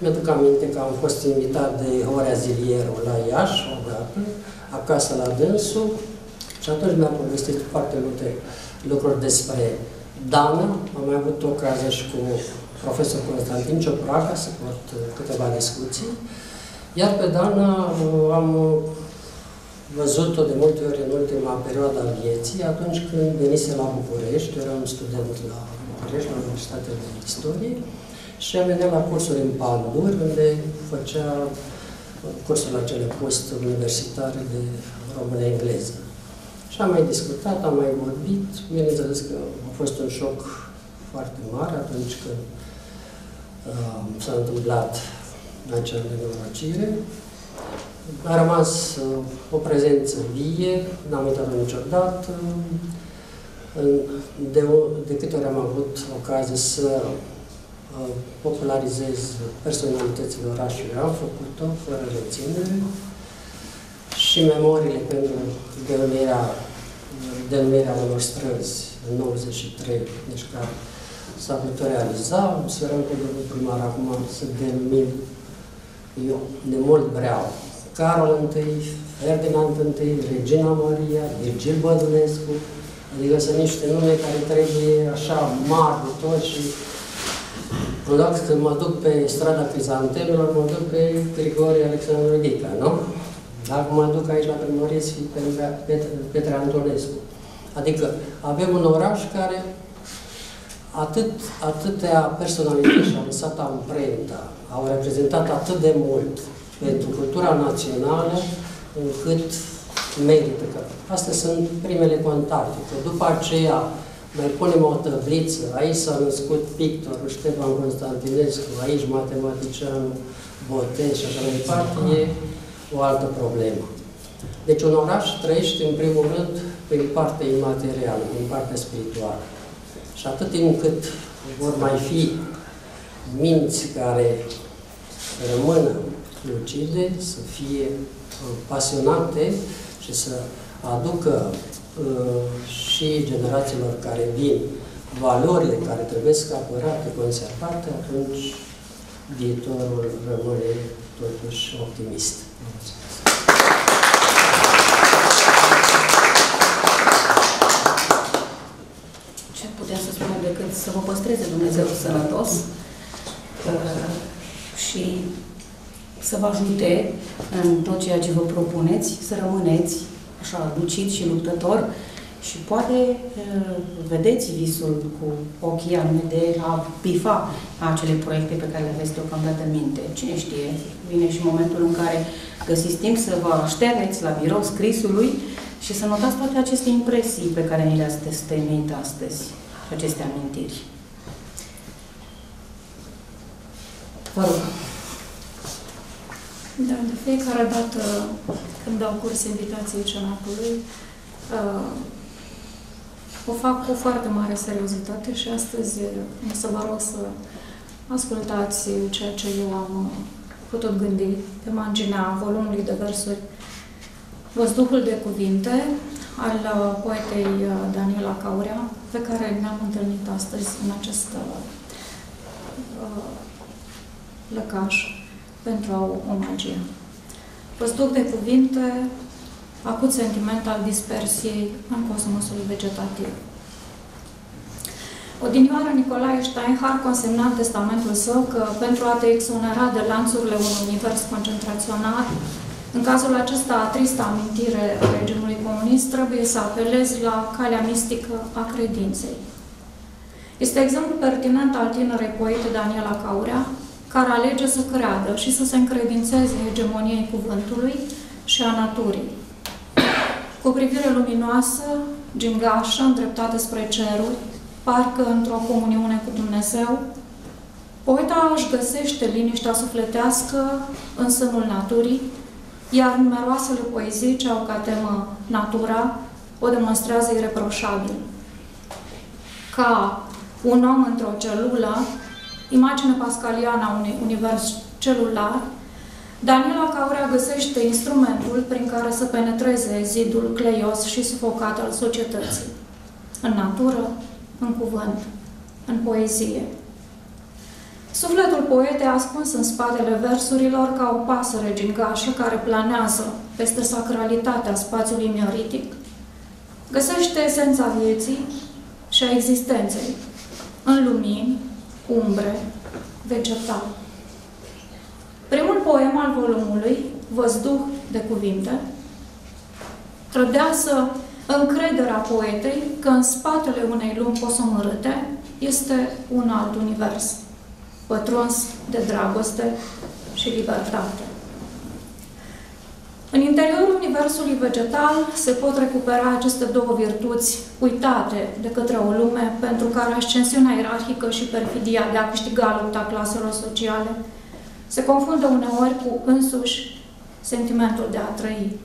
Mi-aduc aminte că am fost invitat de Horea Zilierul la Iași, o dată, acasă la dânsul, și atunci mi-a povestit foarte multe lucruri despre Dana. Am mai avut ocazia și cu profesor Constantin Ciopraga să port uh, câteva discuții. Iar pe Dana uh, am văzut-o de multe ori în ultima perioadă a vieții, atunci când venise la București, eram student la București, la Universitatea de Istorie, și am venit la cursuri în Panduri, unde făcea cursul acele post universitare de română-engleză. Și am mai discutat, am mai vorbit, bineînțeles că a fost un șoc foarte mare atunci când s-a întâmplat acea nenorocire. A rămas uh, o prezență vie, n-am uitat-o niciodată. De, de câte ori am avut ocazie să uh, popularizez personalitățile orașului, am făcut-o fără reținere și memoriile pentru denumirea, denumirea unor străzi în 93, deci care s-a putut realiza. Sperăm că domnul primar acum să denumim, eu de mult vreau, Carol I, Ferdinand I, Regina Maria, Virgil Bădulescu, adică sunt niște nume care trebuie așa mari de tot și în loc când mă duc pe strada Crizantelor, mă duc pe Grigore Alexandru Ghica, nu? Dacă mă duc aici la primărie, să fie Petre, Petre Antonescu. Adică avem un oraș care atât, atâtea personalități și-au lăsat amprenta, au reprezentat atât de mult pentru cultura națională, încât merită că astea sunt primele contacte. Că după aceea mai punem o tăbliță, aici s-a născut pictorul Ștefan Constantinescu, aici matematicianul Botez și așa mai departe, e o altă problemă. Deci un oraș trăiește în primul rând prin partea imaterială, prin partea spirituală. Și atât timp cât vor mai fi minți care rămână lucide, să fie uh, pasionate și să aducă uh, și generațiilor care vin valorile care trebuie să apărate, conservate, atunci viitorul rămâne totuși optimist. Ce putem să spunem decât să vă păstreze Dumnezeu sănătos uh, și să vă ajute în tot ceea ce vă propuneți, să rămâneți așa lucid și luptător și poate uh, vedeți visul cu ochii anume de a bifa acele proiecte pe care le aveți deocamdată în minte. Cine știe, vine și momentul în care găsiți timp să vă așterneți la birou scrisului și să notați toate aceste impresii pe care ni le-ați testăinit astăzi și aceste amintiri. Vă rog. Da, de fiecare dată când dau curs invitației cenacului, uh, o fac cu foarte mare seriozitate și astăzi o să vă rog să ascultați ceea ce eu am putut gândi pe marginea volumului de versuri. Văzduhul de cuvinte al poetei Daniela Caurea, pe care ne-am întâlnit astăzi în acest uh, lăcaș pentru a o omagia. Văzduh de cuvinte acut sentiment al dispersiei în cosmosul vegetativ. Odinioară Nicolae Steinhardt consemna în testamentul său că pentru a te exonera de lanțurile unui univers concentrațional, în cazul acesta, tristă amintire a regimului comunist, trebuie să apelezi la calea mistică a credinței. Este exemplu pertinent al tinerei poete Daniela Caurea, care alege să creadă și să se încredințeze hegemoniei cuvântului și a naturii, cu o privire luminoasă, gingașă, îndreptată spre ceruri, parcă într-o comuniune cu Dumnezeu, poeta își găsește liniștea sufletească în sânul naturii, iar numeroasele poezii ce au ca temă natura o demonstrează ireproșabil. Ca un om într-o celulă, imagine pascaliană a unui univers celular, Daniela Caurea găsește instrumentul prin care să penetreze zidul cleios și sufocat al societății. În natură, în cuvânt, în poezie. Sufletul poetei ascuns în spatele versurilor ca o pasăre gingașă care planează peste sacralitatea spațiului mioritic, găsește esența vieții și a existenței în lumini, umbre, vegetal. Primul poem al volumului, Văzduh de cuvinte, trădează încrederea poetei că în spatele unei lumi posomărâte este un alt univers, pătruns de dragoste și libertate. În interiorul universului vegetal se pot recupera aceste două virtuți uitate de către o lume pentru care ascensiunea ierarhică și perfidia de a câștiga lupta claselor sociale se confundă uneori cu însuși sentimentul de a trăi.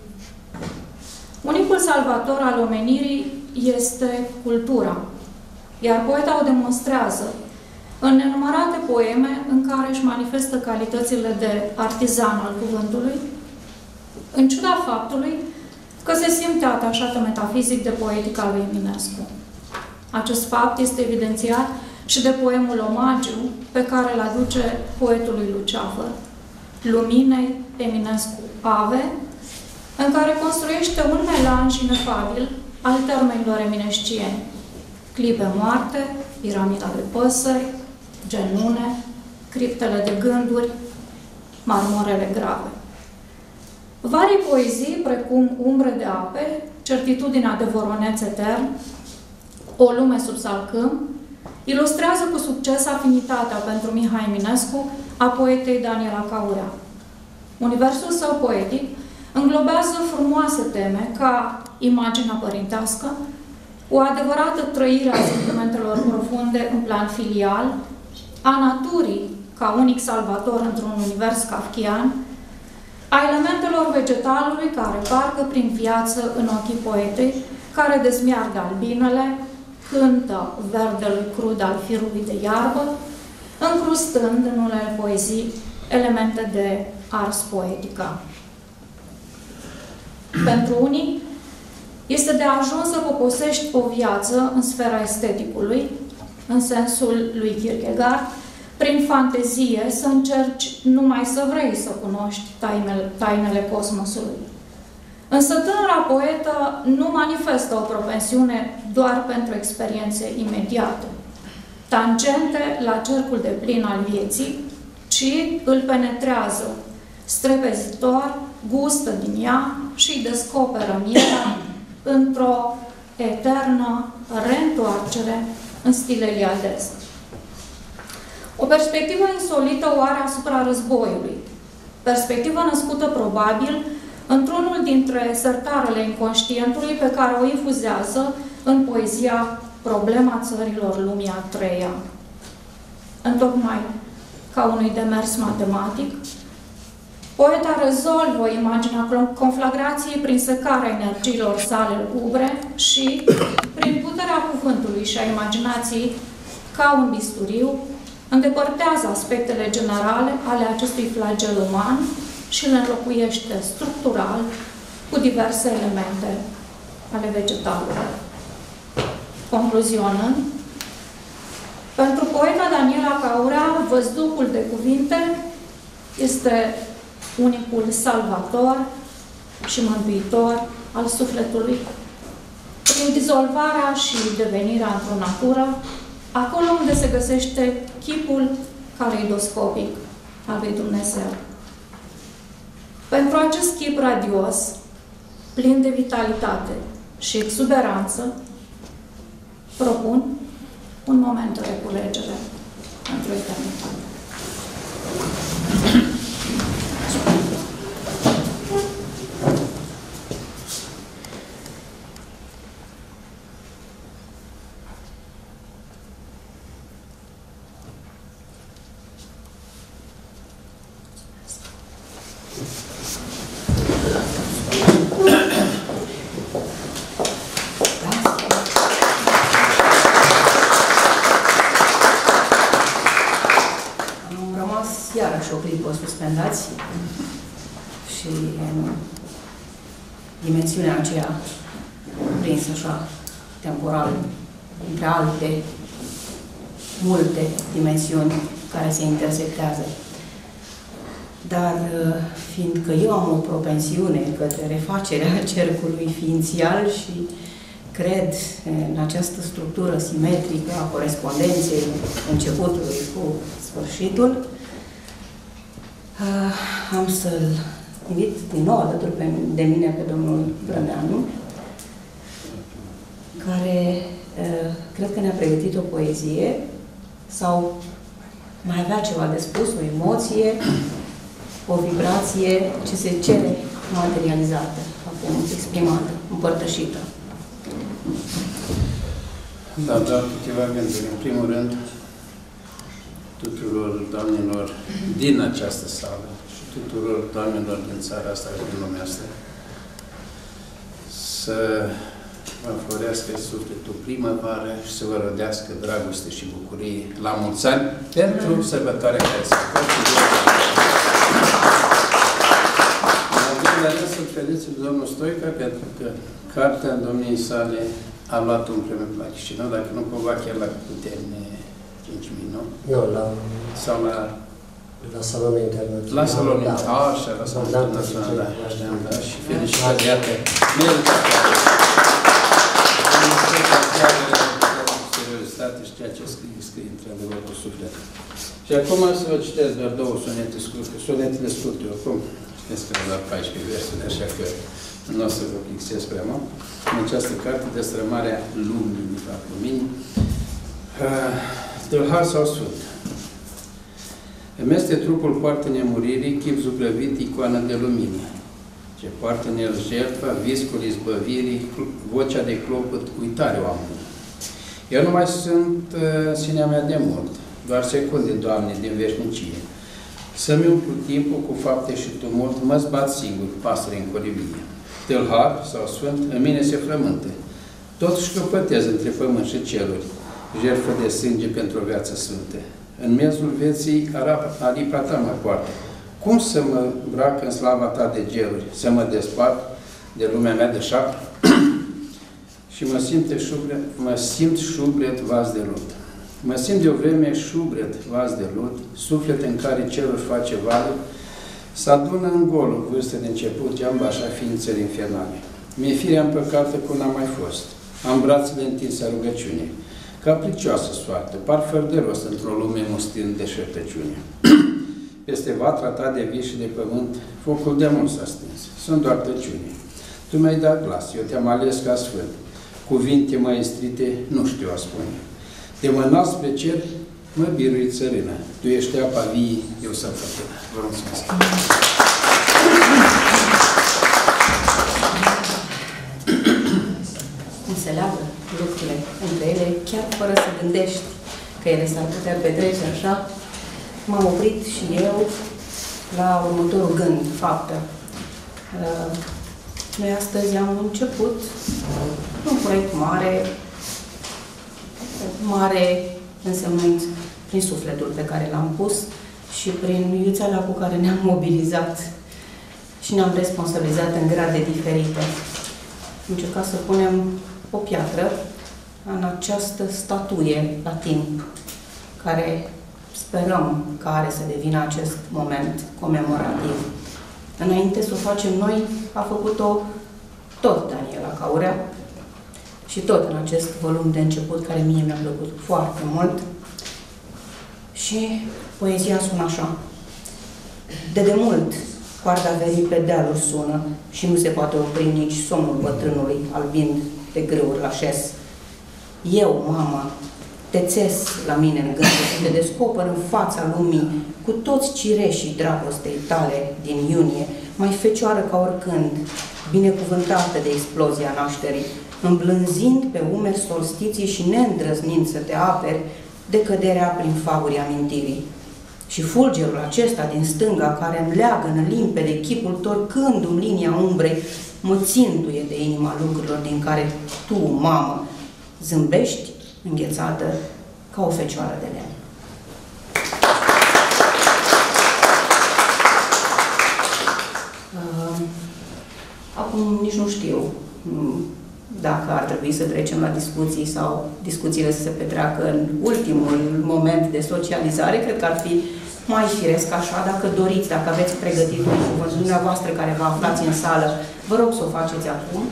Unicul salvator al omenirii este cultura, iar poeta o demonstrează în nenumărate poeme în care își manifestă calitățile de artizan al cuvântului, în ciuda faptului că se simte atașată metafizic de poetica lui Eminescu. Acest fapt este evidențiat și de poemul Omagiu pe care îl aduce poetului Luceafăr, Luminei Eminescu Ave, în care construiește un melanj inefabil al termenilor eminescieni. Clipe moarte, piramida de păsări, genune, criptele de gânduri, marmorele grave. Vari poezii, precum Umbre de ape, Certitudinea de voroneț etern, O lume sub salcâm, ilustrează cu succes afinitatea pentru Mihai Eminescu a poetei Daniela Caurea. Universul său poetic înglobează frumoase teme ca imaginea părintească, o adevărată trăire a sentimentelor profunde în plan filial, a naturii ca unic salvator într-un univers kafkian, a elementelor vegetalului care parcă prin viață în ochii poetei, care dezmiargă albinele, cântă verdelui crud al firului de iarbă, încrustând în unele poezii elemente de ars poetica. Pentru unii, este de ajuns să poposești o viață în sfera esteticului, în sensul lui Kierkegaard, prin fantezie să încerci numai să vrei să cunoști tainele, tainele cosmosului. Însă tânăra poetă nu manifestă o propensiune doar pentru experiențe imediate, tangente la cercul de plin al vieții, ci îl penetrează strepezitor, gustă din ea și descoperă mierea într-o eternă reîntoarcere în stil eliadesc. O perspectivă insolită oare asupra războiului, perspectivă născută probabil într-unul dintre sertarele inconștientului pe care o infuzează în poezia Problema țărilor lumii a treia. Întocmai ca unui demers matematic, poeta rezolvă imaginea conflagrației prin secarea energiilor sale lugubre și, prin puterea cuvântului și a imaginației, ca un bisturiu, îndepărtează aspectele generale ale acestui flagel uman și îl înlocuiește structural cu diverse elemente ale vegetalului. Concluzionând, pentru poeta Daniela Caurea, văzducul de cuvinte este unicul salvator și mântuitor al sufletului, prin dizolvarea și devenirea într-o natură, acolo unde se găsește chipul caleidoscopic al lui Dumnezeu. Pentru acest chip radios, plin de vitalitate și exuberanță, propun un moment de reculegere pentru eternitate. suspendați și în dimensiunea aceea prins așa temporal între alte multe dimensiuni care se intersectează. Dar fiindcă eu am o propensiune către refacerea cercului ființial și cred în această structură simetrică a corespondenței începutului cu sfârșitul, Uh, am să-l invit din nou alături pe, de mine pe domnul Brăneanu, care uh, cred că ne-a pregătit o poezie sau mai avea ceva de spus, o emoție, o vibrație ce se cere materializată, acum exprimată, împărtășită. Da, doar câteva gânduri. În primul rând, tuturor doamnelor din această sală și tuturor doamnelor din țara asta și din lumea asta să vă florească sufletul primăvară și să vă rodească dragoste și bucurie la mulți ani pentru sărbătoarea care se poate. să felicit domnul Stoica pentru că cartea domniei sale a luat un premiu la Chișinău, dacă nu cumva chiar la putere 5.000, nu? Nu, la... Sau la... La salonul internațional. La salonul da. internațional, așa, la salonul da, internațional, da, da, știam, da, și felicitări, iată, meritate. seriozitate și ceea ce scrie, scrie într-adevăr cu suflet. Și acum să vă citesc doar două sonete scurte, sonetele scurte, oricum, știți că doar 14 versuri, așa că nu o să vă fixez prea mult. În această carte, Destrămarea lumii, de fapt, luminii, uh, Tâlhar sau Sfânt. Meste trupul poartă nemuririi, chip zugrăvit, icoană de lumină. Ce poartă în el jertfa, viscul izbăvirii, vocea de clopăt, uitare oamenii. Eu nu mai sunt uh, sinea mea de mult, doar secunde, Doamne, din veșnicie. Să-mi umplu timpul cu fapte și tumult, mă zbat singur, pasăre în colivie. Tâlhar sau Sfânt, în mine se frământă. Totuși căpătez între pământ și ceruri, jertfă de sânge pentru o viață sfântă. În mezul vieții aripa ta mă poartă. Cum să mă îmbrac în slava ta de geruri, să mă despart de lumea mea de șap? și mă simt, șubret, mă simt șubret vas de lut. Mă simt de o vreme șubret vas de lut, suflet în care cerul face valul, să adună în golul vârstă de început, iamba așa ființări infernale. Mi-e firea împăcată cum n-am mai fost. Am brațele întinse a rugăciunii. Capricioasă soartă, par fără de rost într-o lume mustind de șertăciune. Peste vatra ta de vis și de pământ, focul de mult s-a stins. Sunt doar tăciune. Tu mi-ai dat glas, eu te-am ales ca sfânt. Cuvinte mai înstrite, nu știu a spune. De mă spre cer, mă birui țărână. Tu ești apa vii, eu să fătână. Vă mulțumesc. Cum se leagă lucrurile între ele, chiar fără să gândești că ele s-ar putea petrece așa, m-am oprit și eu la următorul gând, faptă. Uh, noi astăzi am început un proiect mare, mare însemnând prin sufletul pe care l-am pus și prin iuțeala cu care ne-am mobilizat și ne-am responsabilizat în grade diferite. Am încercat să punem o piatră în această statuie la timp, care sperăm că are să devină acest moment comemorativ. Înainte să o facem noi, a făcut-o tot Daniela Caurea și tot în acest volum de început, care mie mi-a plăcut foarte mult. Și poezia sună așa. De demult, coarda verii pe dealuri sună și nu se poate opri nici somnul bătrânului, albind de grâuri la șes. Eu, mama, te țes la mine în gânduri și te descoper în fața lumii cu toți cireșii dragostei tale din iunie, mai fecioară ca oricând, binecuvântată de explozia nașterii, îmblânzind pe umeri solstiții și neîndrăznind să te aperi de căderea prin faburi amintirii. Și fulgerul acesta din stânga, care îmi leagă în limpede chipul torcându-mi linia umbrei, mă țintuie de inima lucrurilor din care tu, mamă, zâmbești înghețată ca o fecioară de lemn. Uh, acum nici nu știu dacă ar trebui să trecem la discuții sau discuțiile să se petreacă în ultimul moment de socializare. Cred că ar fi mai firesc așa, dacă doriți, dacă aveți pregătit un cuvânt dumneavoastră care vă aflați în sală, vă rog să o faceți acum.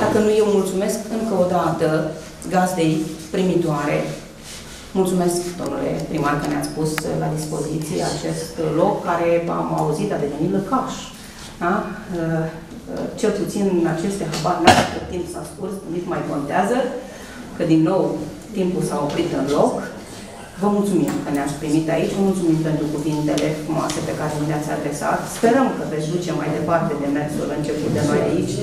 Dacă nu, eu mulțumesc încă o dată gazdei primitoare. Mulțumesc, domnule primar, că ne-ați pus la dispoziție acest loc care, am auzit, a devenit lăcaș. Da? cel puțin în aceste habar n că timp s-a scurs, nici mai contează, că din nou timpul s-a oprit în loc. Vă mulțumim că ne-ați primit aici, vă mulțumim pentru cuvintele frumoase pe care le-ați adresat. Sperăm că veți duce mai departe de mersul început de noi aici.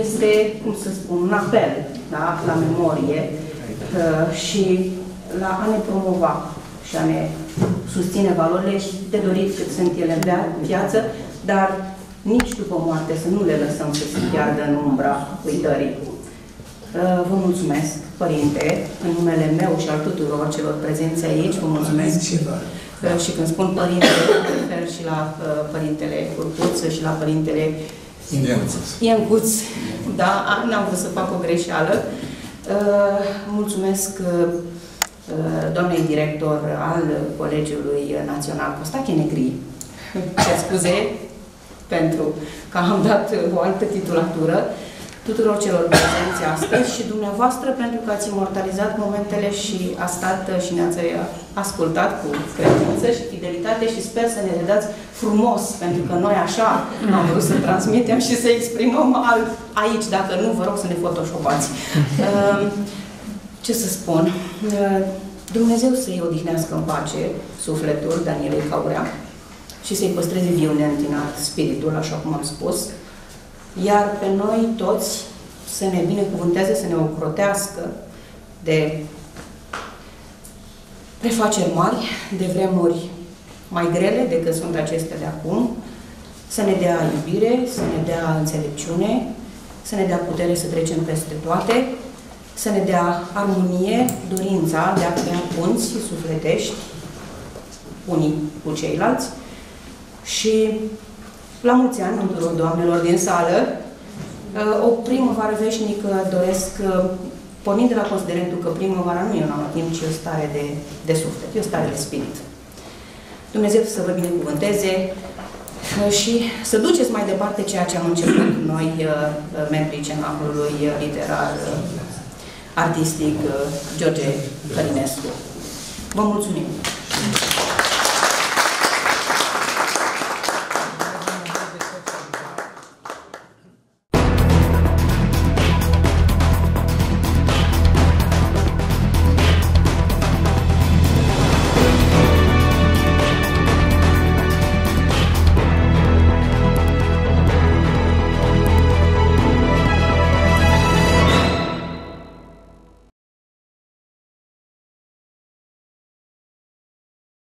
Este, cum să spun, un apel da? la memorie uh, și la a ne promova și a ne susține valorile și de dorit cât sunt ele în viață, dar nici după moarte, să nu le lăsăm să se piardă în umbra uitării. Uh, vă mulțumesc, Părinte, în numele meu și al tuturor celor prezenți aici, vă mulțumesc. Uh, și când spun Părinte, mă refer și la uh, Părintele Curcuț și la Părintele Iancuț. Da, n-am vrut să fac o greșeală. Mulțumesc doamnei director al Colegiului Național Costache Negri. Ce scuze, pentru că am dat o altă titulatură tuturor celor prezenți astăzi și dumneavoastră pentru că ați imortalizat momentele și a stat și ne-ați ascultat cu credință și fidelitate și sper să ne redați frumos, pentru că noi așa am vrut să transmitem și să exprimăm alt aici, dacă nu, vă rog să ne photoshopați. Ehm, ce să spun? Ehm, Dumnezeu să-i odihnească în pace sufletul Danielei Caurea, și să-i păstreze viu neîntinat spiritul, așa cum am spus, iar pe noi toți să ne binecuvânteze, să ne ocrotească de prefaceri mari, de vremuri mai grele decât sunt acestea de acum, să ne dea iubire, să ne dea înțelepciune, să ne dea putere să trecem peste toate, să ne dea armonie, dorința de a crea punți sufletești unii cu ceilalți și la mulți ani tuturor doamnelor din sală, uh, o primăvară veșnică doresc, uh, pornind de la considerentul că primăvara nu e un timp, ci o stare de, de suflet, e o stare de spirit. Dumnezeu să vă binecuvânteze uh, și să duceți mai departe ceea ce am început noi, membrii cenacului literar, artistic George Călinescu. Vă mulțumim!